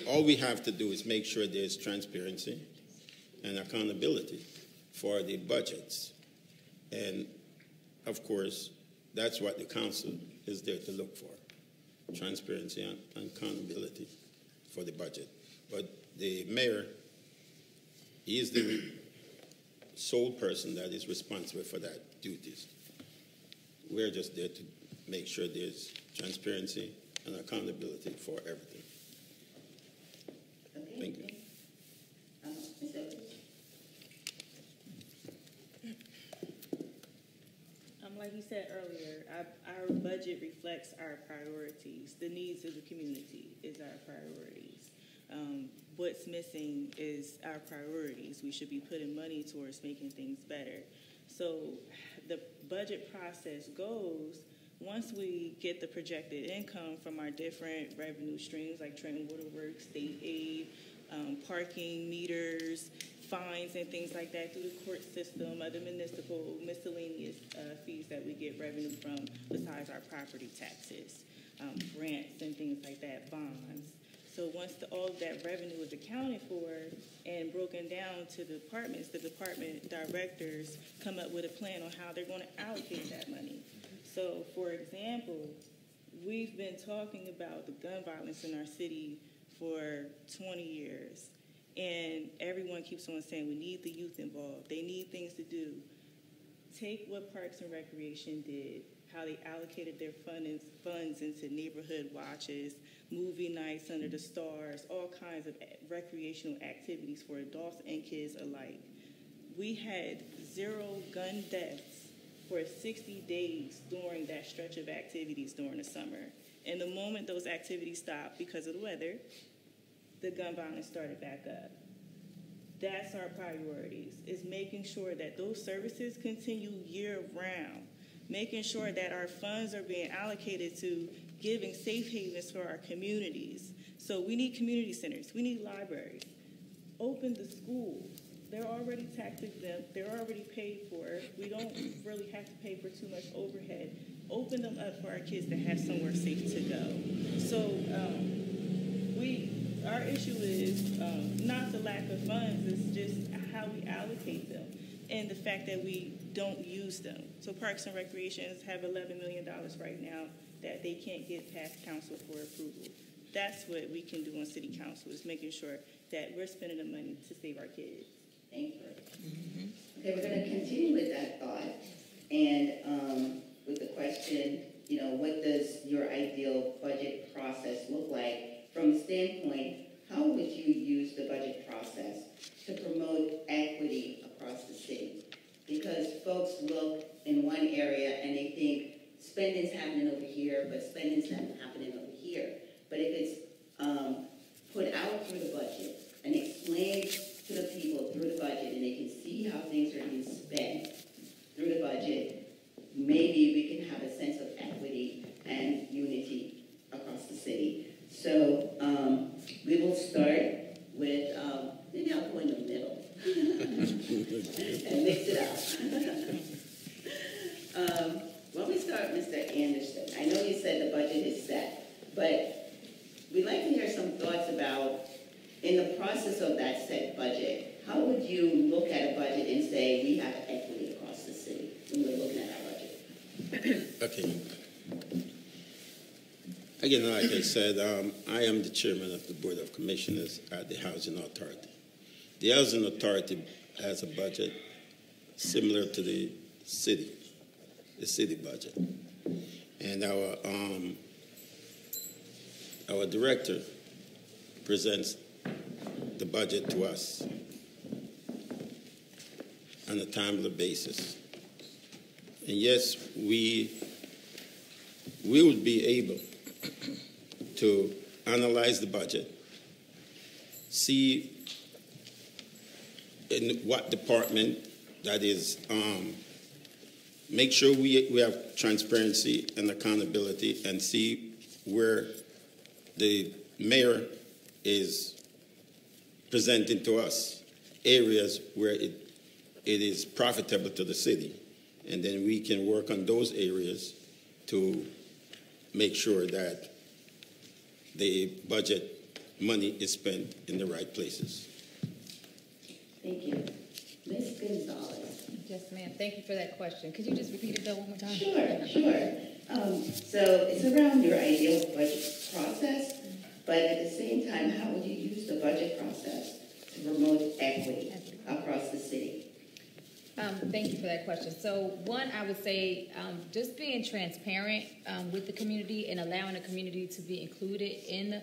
all we have to do is make sure there's transparency and accountability for the budgets. And of course, that's what the council is there to look for transparency and, and accountability for the budget. But the mayor, he is the sole person that is responsible for that duties. We're just there to make sure there's transparency and accountability for everything. Okay. Thank you. Uh, Ms. Oates? Um, like you said earlier, our, our budget reflects our priorities. The needs of the community is our priorities. Um, what's missing is our priorities. We should be putting money towards making things better. So the budget process goes once we get the projected income from our different revenue streams like Trenton Waterworks, state aid, um, parking meters, fines and things like that through the court system, other municipal miscellaneous uh, fees that we get revenue from besides our property taxes, um, grants and things like that, bonds. So once the, all of that revenue is accounted for and broken down to the departments, the department directors come up with a plan on how they're going to allocate that money. So, for example, we've been talking about the gun violence in our city for 20 years. And everyone keeps on saying we need the youth involved. They need things to do. Take what Parks and Recreation did, how they allocated their funds, funds into neighborhood watches, movie nights under the stars, all kinds of recreational activities for adults and kids alike. We had zero gun deaths for 60 days during that stretch of activities during the summer. And the moment those activities stopped because of the weather, the gun violence started back up. That's our priorities, is making sure that those services continue year round, making sure that our funds are being allocated to giving safe havens for our communities. So we need community centers, we need libraries. Open the schools. They're already tax exempt, they're already paid for. We don't really have to pay for too much overhead. Open them up for our kids to have somewhere safe to go. So um, we our issue is um, not the lack of funds, it's just how we allocate them and the fact that we don't use them. So Parks and Recreations have $11 million right now that they can't get past council for approval. That's what we can do on city council is making sure that we're spending the money to save our kids. Thank you. Okay, we're going to continue with that thought and um, with the question, you know, what does your ideal budget process look like from the standpoint, how would you use the budget process to promote equity across the city? Because folks look in one area and they think spending's happening over here, but spending's not happening over here. But if it's um, put out through the budget and explained to the people through the budget and they can see how things are being spent through the budget, maybe we can have a sense of equity and unity across the city. So um, we will start with, um, maybe I'll go in the middle and mix it up. um, well, we start, Mr. Anderson. I know you said the budget is set, but we'd like to hear some thoughts about, in the process of that set budget, how would you look at a budget and say we have equity across the city when we're looking at our budget? okay. Again, like I said, um, I am the chairman of the Board of Commissioners at the Housing Authority. The Housing Authority has a budget similar to the city, the city budget. And our, um, our director presents the budget to us on a timely basis. And yes, we, we would be able to analyze the budget, see in what department that is um, make sure we, we have transparency and accountability and see where the mayor is presenting to us areas where it, it is profitable to the city. And then we can work on those areas to make sure that the budget money is spent in the right places. Thank you. Ms. Gonzalez. Yes, ma'am. Thank you for that question. Could you just repeat it though one more time? Sure, sure. Um, so it's around your ideal budget process, but at the same time, how would you use the budget process to promote equity across the city? Um, thank you for that question. So, one, I would say um, just being transparent um, with the community and allowing the community to be included in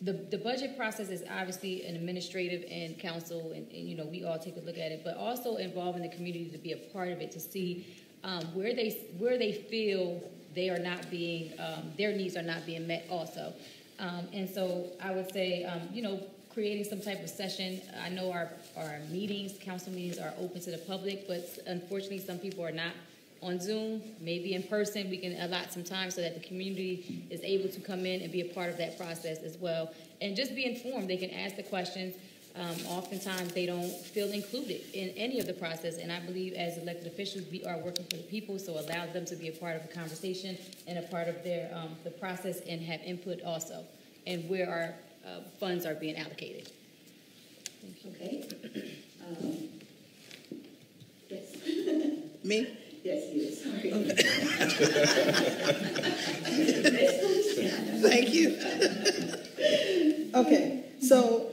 the, the budget process is obviously an administrative and council, and, and, you know we all take a look at it, but also involving the community to be a part of it to see um, where they where they feel they are not being um, their needs are not being met also, um, and so I would say you know creating some type of session. I know our our meetings, council meetings, are open to the public, but unfortunately some people are not on Zoom, maybe in person. We can allot some time so that the community is able to come in and be a part of that process as well. And just be informed. They can ask the questions. Um, oftentimes, they don't feel included in any of the process. And I believe as elected officials, we are working for the people, so allow them to be a part of the conversation and a part of their um, the process and have input also, and where our uh, funds are being allocated. Okay. Um, yes. Me? Yes, you. Sorry. Thank you. okay, so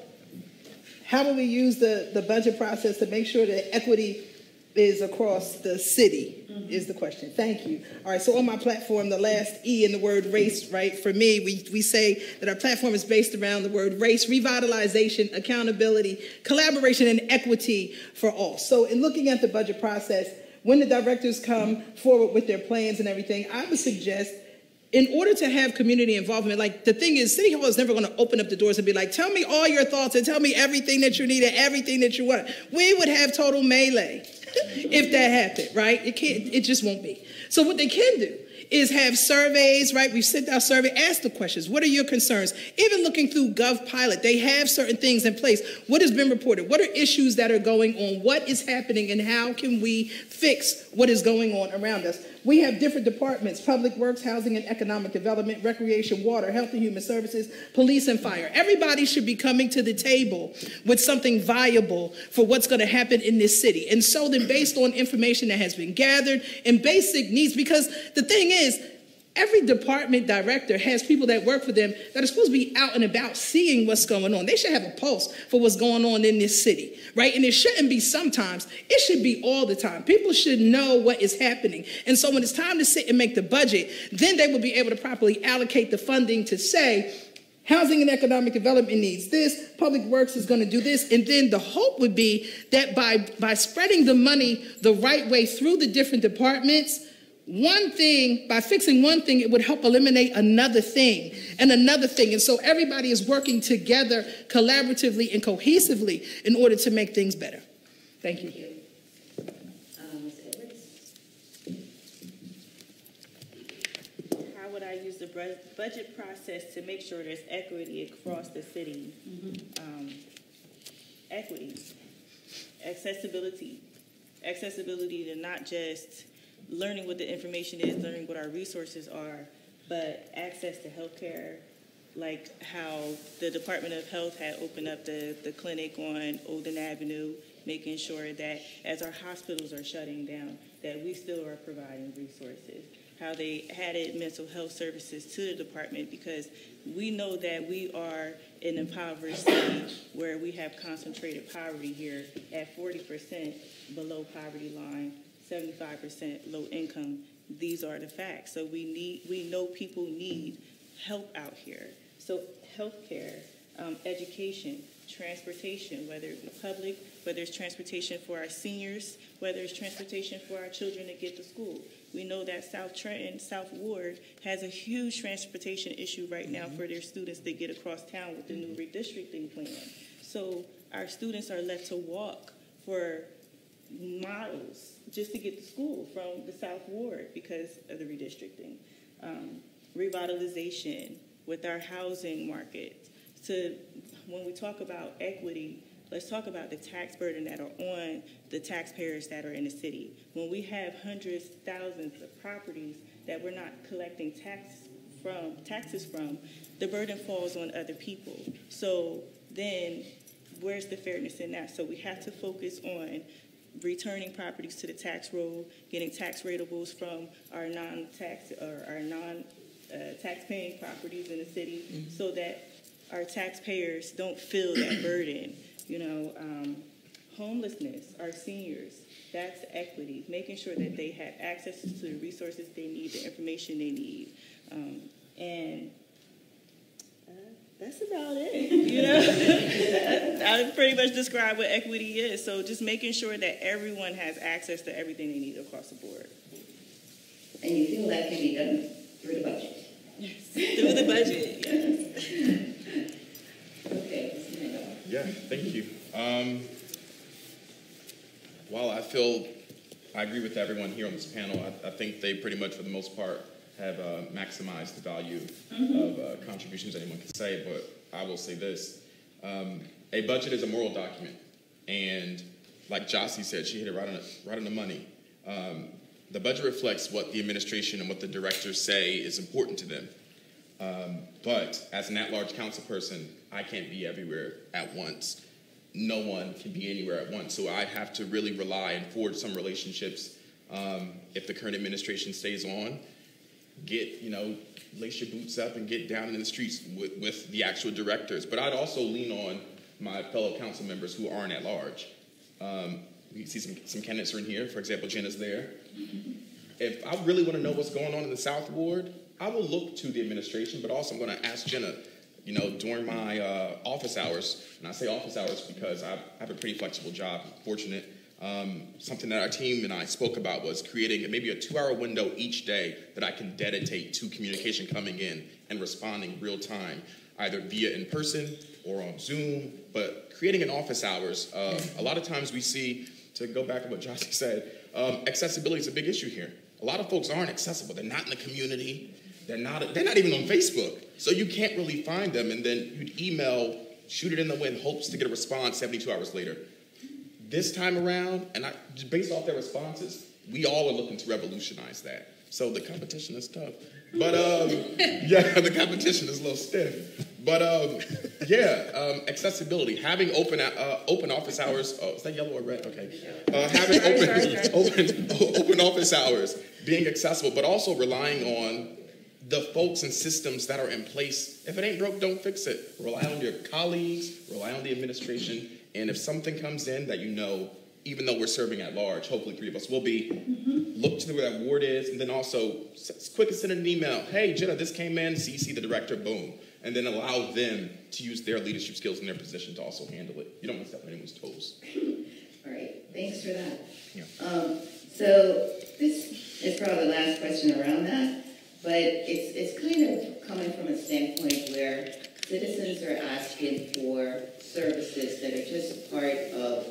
how do we use the, the budget process to make sure that equity is across the city mm-hmm. is the question. Thank you. All right, so on my platform, the last E in the word race, right, for me, we, we say that our platform is based around the word race, revitalization, accountability, collaboration, and equity for all. So in looking at the budget process, when the directors come forward with their plans and everything, I would suggest in order to have community involvement, like the thing is, City Hall is never going to open up the doors and be like, tell me all your thoughts and tell me everything that you need and everything that you want. We would have total melee if that happened, right? It can't, it just won't be. So what they can do is have surveys, right? We've sent out survey, ask the questions. What are your concerns? Even looking through GovPilot, they have certain things in place. What has been reported? What are issues that are going on? What is happening and how can we fix what is going on around us? We have different departments public works, housing and economic development, recreation, water, health and human services, police and fire. Everybody should be coming to the table with something viable for what's going to happen in this city. And so then, based on information that has been gathered and basic needs, because the thing is, Every department director has people that work for them that are supposed to be out and about seeing what's going on. They should have a pulse for what's going on in this city, right? And it shouldn't be sometimes, it should be all the time. People should know what is happening. And so when it's time to sit and make the budget, then they will be able to properly allocate the funding to say, Housing and economic development needs this, public works is going to do this. And then the hope would be that by, by spreading the money the right way through the different departments, one thing, by fixing one thing, it would help eliminate another thing and another thing. And so everybody is working together collaboratively and cohesively in order to make things better. Thank you. Thank you. Um, How would I use the budget process to make sure there's equity across the city? Mm-hmm. Um, equity, accessibility, accessibility to not just learning what the information is, learning what our resources are, but access to healthcare, like how the Department of Health had opened up the, the clinic on Olden Avenue, making sure that as our hospitals are shutting down, that we still are providing resources. How they added mental health services to the department because we know that we are an impoverished city where we have concentrated poverty here at 40% below poverty line 75% low income. These are the facts. So we need, we know people need help out here. So healthcare, um, education, transportation, whether it be public, whether it's transportation for our seniors, whether it's transportation for our children to get to school. We know that South Trenton, South Ward has a huge transportation issue right now mm-hmm. for their students to get across town with the new redistricting plan. So our students are left to walk for miles just to get to school from the South Ward because of the redistricting. Um, revitalization with our housing market. To when we talk about equity, let's talk about the tax burden that are on the taxpayers that are in the city. When we have hundreds, thousands of properties that we're not collecting tax from taxes from, the burden falls on other people. So then where's the fairness in that? So we have to focus on returning properties to the tax roll, getting tax ratables from our non-tax or our non uh, properties in the city, mm-hmm. so that our taxpayers don't feel that burden. You know, um, homelessness, our seniors, that's equity, making sure that they have access to the resources they need, the information they need. Um, and that's about it. You know, I pretty much describe what equity is. So just making sure that everyone has access to everything they need across the board. And you feel that can be done through the budget? Yes, through the budget. Yes. okay. Yeah. Thank you. Um, while I feel I agree with everyone here on this panel, I, I think they pretty much, for the most part, have uh, maximized the value mm-hmm. of uh, contributions anyone can say, but I will say this. Um, a budget is a moral document, and like Jossie said, she hit it right on the, right on the money. Um, the budget reflects what the administration and what the directors say is important to them. Um, but as an at-large council person, I can't be everywhere at once. No one can be anywhere at once. So I have to really rely and forge some relationships. Um, if the current administration stays on, get, you know, lace your boots up and get down in the streets with, with the actual directors. But I'd also lean on my fellow council members who aren't at large. Um, we see some, some candidates are in here. For example, Jenna's there. If I really want to know what's going on in the South Ward, I will look to the administration, but also I'm going to ask Jenna, you know, during my uh, office hours, and I say office hours because I have a pretty flexible job, fortunate um, something that our team and I spoke about was creating maybe a two hour window each day that I can dedicate to communication coming in and responding real time, either via in person or on Zoom. But creating an office hours, uh, a lot of times we see, to go back to what Jossie said, um, accessibility is a big issue here. A lot of folks aren't accessible. They're not in the community. They're not, they're not even on Facebook. So you can't really find them. And then you'd email, shoot it in the wind, hopes to get a response 72 hours later. This time around, and I, based off their responses, we all are looking to revolutionize that. So the competition is tough. But um, yeah, the competition is a little stiff. But um, yeah, um, accessibility, having open uh, open office hours. Oh, is that yellow or red? Okay. Uh, having open, open open office hours, being accessible, but also relying on the folks and systems that are in place. If it ain't broke, don't fix it. Rely on your colleagues, rely on the administration, and if something comes in that you know, even though we're serving at large, hopefully three of us will be, mm-hmm. look to where that ward is, and then also quick as send an email. Hey, Jenna, this came in. CC the director. Boom, and then allow them to use their leadership skills in their position to also handle it. You don't want to step on anyone's toes. All right, thanks for that. Yeah. Um, so this is probably the last question around that, but it's it's kind of coming from a standpoint where citizens are asking for services that are just part of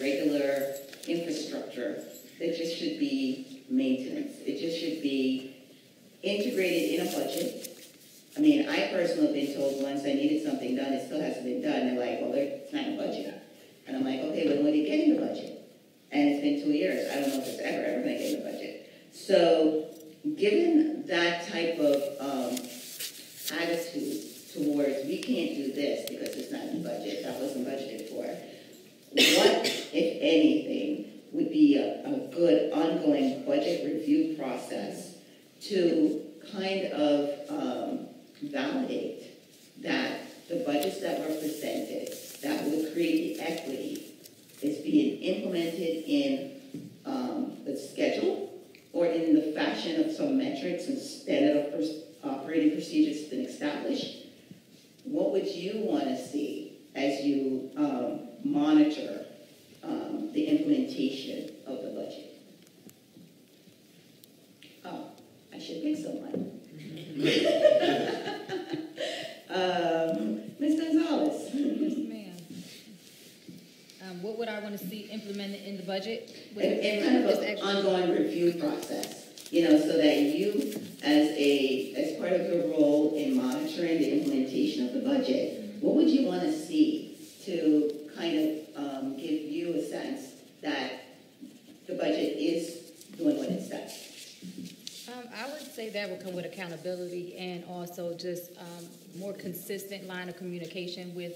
regular infrastructure that just should be maintenance. It just should be integrated in a budget. I mean, I personally have been told once I needed something done, it still hasn't been done. They're like, well, it's not in the budget. And I'm like, okay, but when will you get in the budget? And it's been two years. I don't know if it's ever, ever going to get in the budget. So given that type of um, attitude, towards we can't do this because it's not in the budget, that wasn't budgeted for. What, if anything, would be a, a good ongoing budget review process to kind of um, validate that the budgets that were presented that would create the equity is being implemented in um, the schedule or in the fashion of some metrics and standard operating procedures that been established what would you want to see as you um, monitor um, the implementation of the budget? Oh, I should pick someone. um, Ms. Gonzalez. Yes, ma'am. Um, what would I want to to see implemented in the budget? with And, and kind of an ongoing review process, you know, so that you, as a, as part of your role in monitoring the implementation of the budget, what would you want to see to kind of um, give you a sense that the budget is doing what it says? Um, I would say that would come with accountability and also just, um, more consistent line of communication with,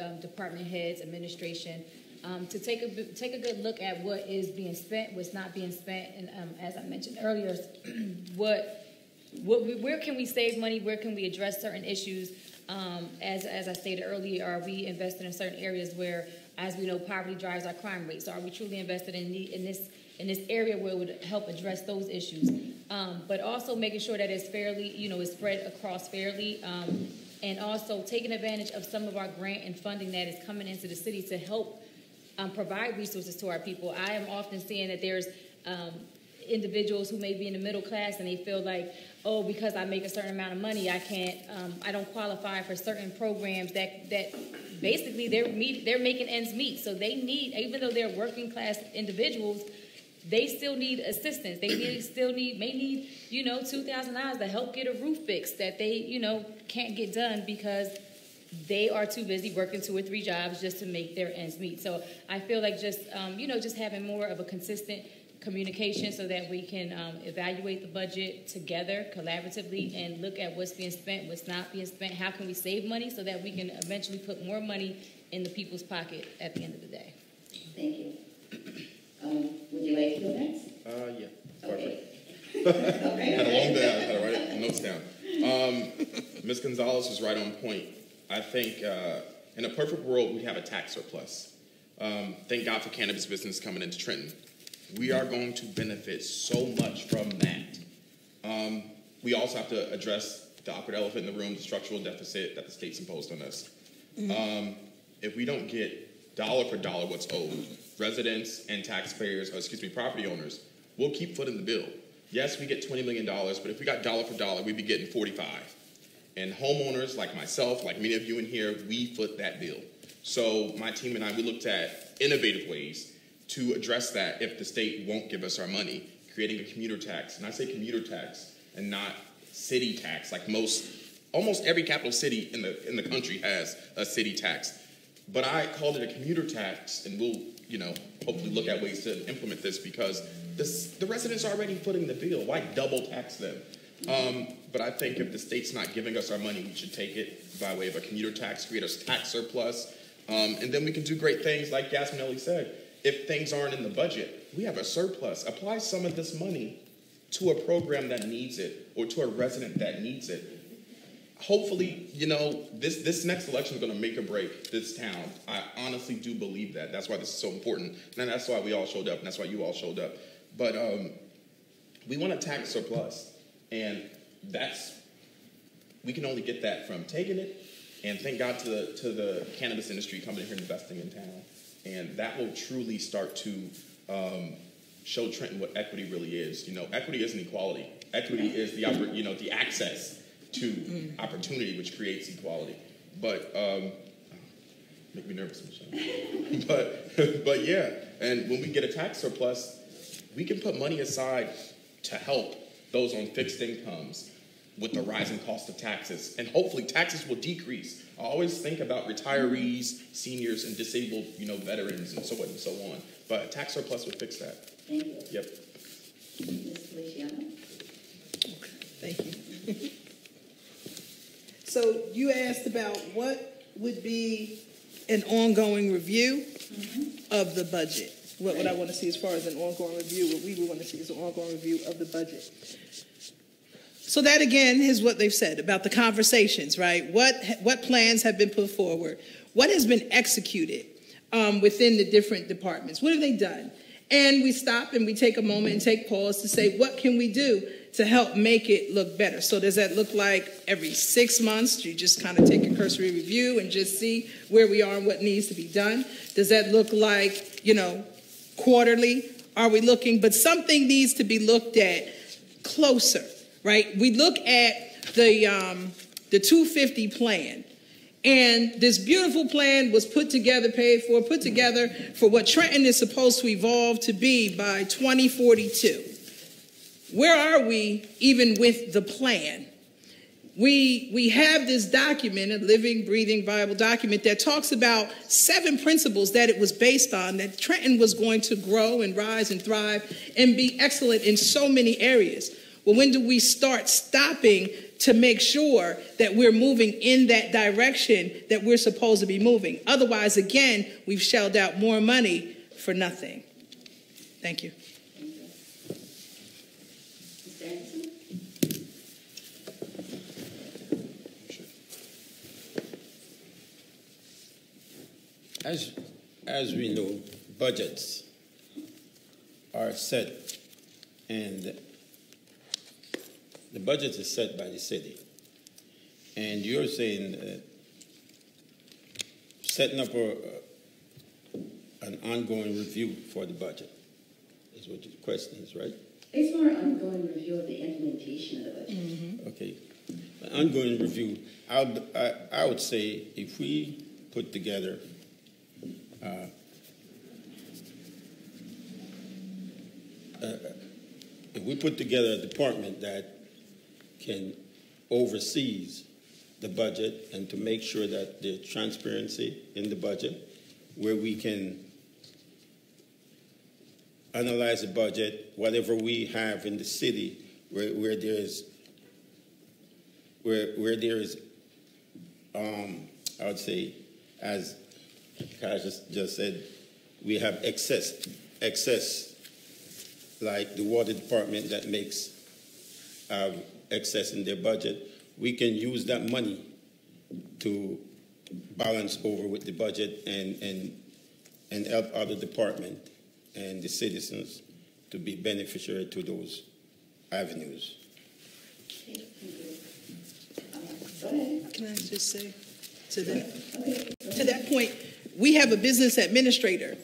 um, department heads, administration, um, to take a, take a good look at what is being spent, what's not being spent, and, um, as I mentioned earlier, what, what, we- where can we save money, where can we address certain issues? Um, as, as I stated earlier, are we invested in certain areas where, as we know, poverty drives our crime rates? So are we truly invested in, the- in this, in this area where it would help address those issues? Um, but also making sure that it's fairly, you know, it's spread across fairly. Um, and also taking advantage of some of our grant and funding that is coming into the city to help um, provide resources to our people. I am often seeing that there's um, individuals who may be in the middle class and they feel like, oh, because I make a certain amount of money, I can't, um, I don't qualify for certain programs that that basically they're meet, they're making ends meet. So they need, even though they're working class individuals, they still need assistance. They need, still need, may need, you know, two thousand dollars to help get a roof fixed that they, you know, can't get done because they are too busy working two or three jobs just to make their ends meet. So I feel like just, um, you know, just having more of a consistent communication so that we can um, evaluate the budget together collaboratively and look at what's being spent, what's not being spent, how can we save money so that we can eventually put more money in the people's pocket at the end of the day. Thank you. Um, would you like to go next? Uh, yeah. Okay. Perfect. Okay. had a long day. I had to write notes down. Um, Ms. Gonzalez was right on point. I think uh, in a perfect world, we'd have a tax surplus. Um, thank God for cannabis business coming into Trenton. We are going to benefit so much from that. Um, we also have to address the awkward elephant in the room, the structural deficit that the state's imposed on us. Um, if we don't get dollar for dollar what's owed, residents and taxpayers, or excuse me, property owners, we'll keep footing the bill. Yes, we get $20 million, but if we got dollar for dollar, we'd be getting 45. And homeowners like myself, like many of you in here, we foot that bill. So my team and I, we looked at innovative ways to address that if the state won't give us our money, creating a commuter tax. And I say commuter tax and not city tax, like most, almost every capital city in the in the country has a city tax. But I called it a commuter tax, and we'll, you know, hopefully look at ways to implement this because this, the residents are already footing the bill. Why double tax them? Um, but I think if the state's not giving us our money, we should take it by way of a commuter tax, create a tax surplus, um, and then we can do great things like Gasminelli said. If things aren't in the budget, we have a surplus. Apply some of this money to a program that needs it or to a resident that needs it. Hopefully, you know, this, this next election is going to make or break this town. I honestly do believe that. That's why this is so important. And that's why we all showed up, and that's why you all showed up. But um, we want a tax surplus. And that's, we can only get that from taking it. And thank God to the, to the cannabis industry coming here and investing in town. And that will truly start to um, show Trenton what equity really is. You know, equity isn't equality. Equity is the, oppor- you know, the access to opportunity, which creates equality. But, um, make me nervous, Michelle. but, but yeah, and when we get a tax surplus, we can put money aside to help those on fixed incomes with the rising cost of taxes. And hopefully taxes will decrease. I always think about retirees, seniors, and disabled, you know, veterans and so on and so on. But a tax surplus would fix that. Thank you. Yep. Ms. Feliciano? Thank you. So you asked about what would be an ongoing review mm-hmm. of the budget. What would I want to see as far as an ongoing review, what we would want to see is an ongoing review of the budget. So that again is what they've said about the conversations, right? What what plans have been put forward? What has been executed um, within the different departments? What have they done? And we stop and we take a moment and take pause to say, what can we do to help make it look better? So does that look like every six months? You just kind of take a cursory review and just see where we are and what needs to be done? Does that look like, you know, quarterly? Are we looking? But something needs to be looked at closer, right? We look at the um, the 250 plan, And this beautiful plan was put together, paid for, put together for what Trenton is supposed to evolve to be by 2042. Where are we even with the plan? We, we have this document, a living, breathing viable document that talks about seven principles that it was based on, that Trenton was going to grow and rise and thrive and be excellent in so many areas. Well, when do we start stopping to make sure that we're moving in that direction that we're supposed to be moving? Otherwise, again, we've shelled out more money for nothing. Thank you. As, as we know, budgets are set, and the budget is set by the city. And you're saying that setting up a, an ongoing review for the budget is what your question is, right? It's more ongoing review of the implementation of the budget. Mm-hmm. Okay. An ongoing review, I would, I, I would say if we put together uh, uh, if we put together a department that can oversees the budget and to make sure that there's transparency in the budget, where we can analyze the budget, whatever we have in the city, where, where there's where where there is, um, I would say, as Kai just, just said, we have excess excess, like the water department that makes uh, excess in their budget. We can use that money to balance over with the budget and and and help other department and the citizens to be beneficiary to those avenues. Can I just say to that? To that point, we have a business administrator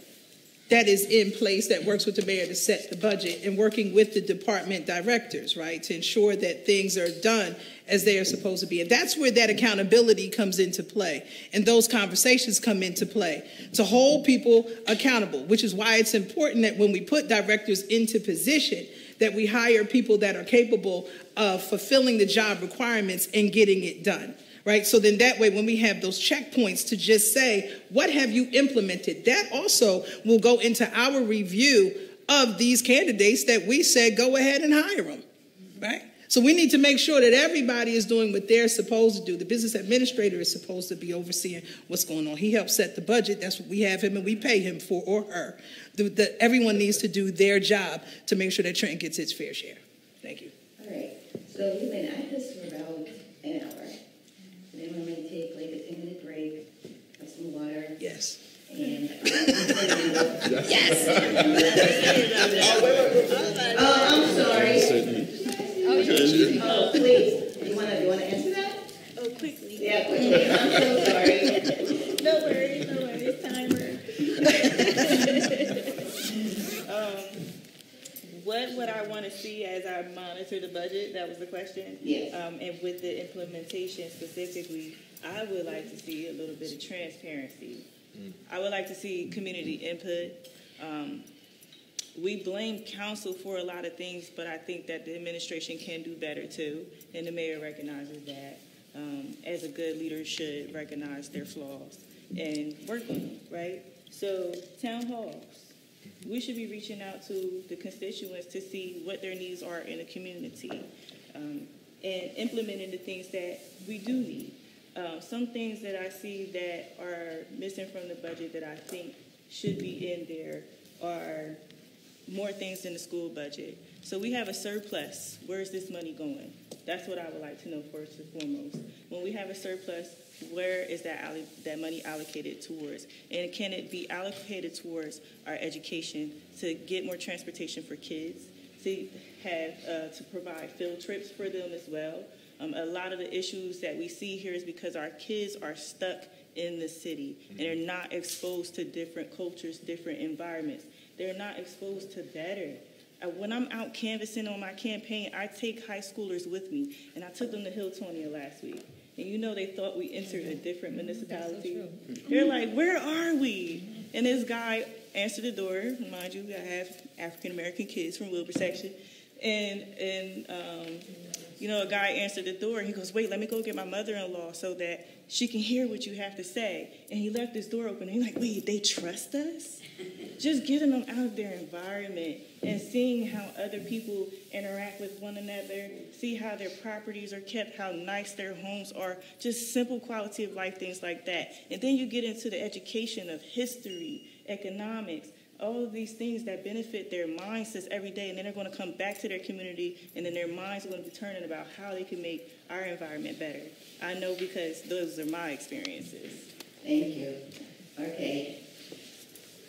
that is in place that works with the mayor to set the budget and working with the department directors, right, to ensure that things are done as they are supposed to be. And that's where that accountability comes into play. And those conversations come into play to hold people accountable, which is why it's important that when we put directors into position, that we hire people that are capable of fulfilling the job requirements and getting it done right? So then that way, when we have those checkpoints to just say, what have you implemented? That also will go into our review of these candidates that we said go ahead and hire them, right? So we need to make sure that everybody is doing what they're supposed to do. The business administrator is supposed to be overseeing what's going on. He helps set the budget. That's what we have him and we pay him for or her. The, the, everyone needs to do their job to make sure that Trenton gets its fair share. Thank you. All right, so we've been at this for about an hour. Then we're take like a ten minute break, have some water, Yes. and. Uh, yes. Oh, I'm sorry. Oh, please, you wanna, you wanna answer that? Oh, quickly. Yeah, quickly, I'm so sorry. No worries, no worries, timer. What would I want to see as I monitor the budget? That was the question. Yes. Um, and with the implementation specifically, I would like to see a little bit of transparency. I would like to see community input. Um, we blame council for a lot of things, but I think that the administration can do better too, and the mayor recognizes that. Um, as a good leader should recognize their flaws and work on them, right? So town halls, we should be reaching out to the constituents to see what their needs are in the community um, and implementing the things that we do need. Uh, some things that I see that are missing from the budget that I think should be in there are more things than the school budget. So we have a surplus. Where is this money going? That's what I would like to know first and foremost. When we have a surplus, where is that allo- that money allocated towards? And can it be allocated towards our education to get more transportation for kids, to have uh, to provide field trips for them as well? Um, a lot of the issues that we see here is because our kids are stuck in the city and they're not exposed to different cultures, different environments. They're not exposed to better. Uh, when I'm out canvassing on my campaign, I take high schoolers with me, and I took them to Hiltonia last week. And you know they thought we entered a different municipality. They're like, where are we? And this guy answered the door. Mind you, I have African American kids from Wilbur section. And, and um, you know, a guy answered the door and he goes, wait, let me go get my mother-in-law so that she can hear what you have to say. And he left his door open. And he's like, wait, they trust us? Just getting them out of their environment and seeing how other people interact with one another, see how their properties are kept, how nice their homes are, just simple quality of life things like that. And then you get into the education of history, economics, all of these things that benefit their mindsets every day, and then they're going to come back to their community, and then their minds are going to be turning about how they can make our environment better. I know because those are my experiences. Thank you. Okay.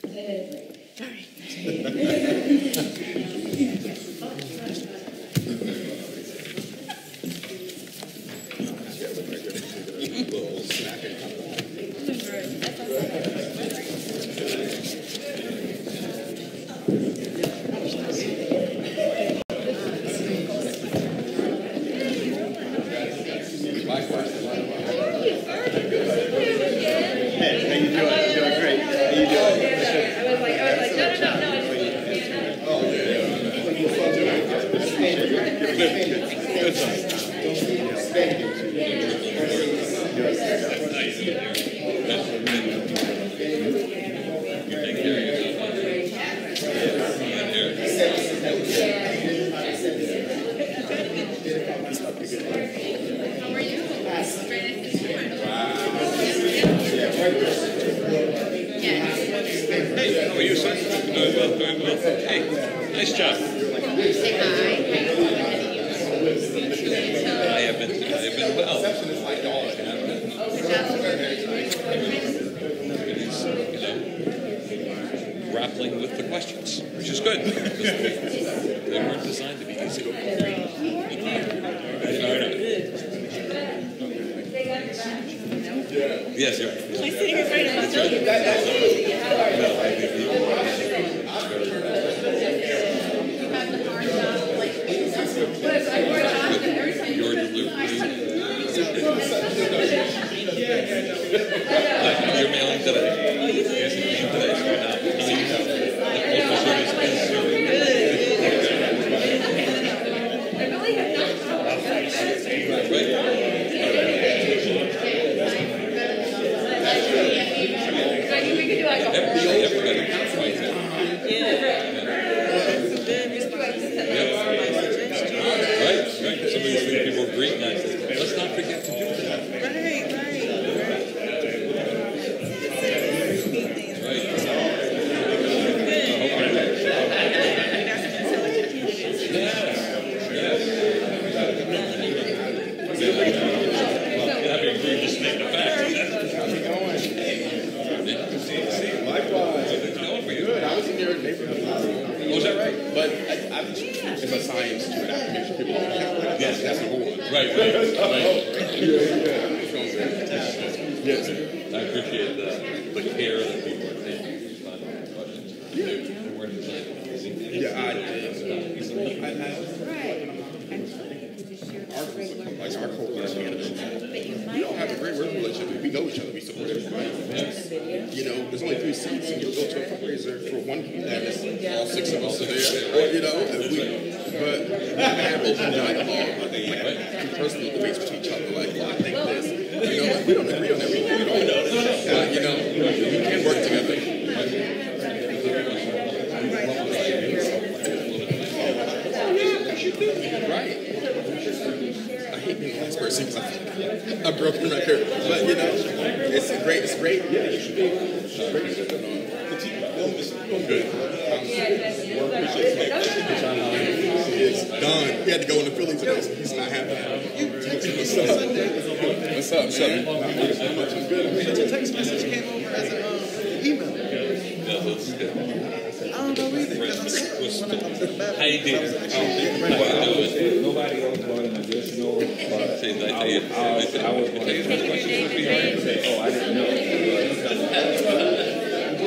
Ten minutes break. How are you? Doing well, doing well. Hey, nice job. I have been, I have been well. Everybody's, you know, grappling with the questions, which is good. They weren't designed to be easy. You know, I know. Yes, yeah. He's sitting in front of my building. Your delivery. You're mailing today. Yes, you're mailing today, so now, now you know. The postal service is serving. Everybody, everybody counts right there. Right, right. Some of these things people are great, and I said, let's not forget to do that. Right, right. Right. Having agreed to state the facts. See, see, Likewise. it's going for you. Good. I was in your neighborhood. Oh, is that right? But I, I, it's a science to it. I have to make sure people know. Yes, that's the whole one. Right, right, right. Yes. I appreciate the, the care that people are taking in responding to questions. They they weren't designed. Yeah, I did. I, I, like our co-workers we all have a great working relationship. We know each other. We support everybody. You know, there's only three seats, and you'll go to a fundraiser for one and it's there. Or, you know, and we, but we have open dialogue. Like, personal debates with each other. Like, well, I think this. You know, like, we don't agree on everything at all. But, you know, we can work together. Right. I hate being the last person because I like a broken record. But you know, it's great, it's great. It's great. Doing good. Um, work It's done. He had to go in the Philly today, so he's not happy. What's up? What's up, What's up, man? How much? I'm good. Your text message came over as an um, email. Yeah, that's good. I don't know either because I'm sick when I come to the How bathroom. you doing? How you doing? Nobody else brought an additional, but Say, I tell you, I I was, I was tell you those questions would be hard. say, oh, I didn't know. Sit all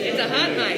It's a hot mic.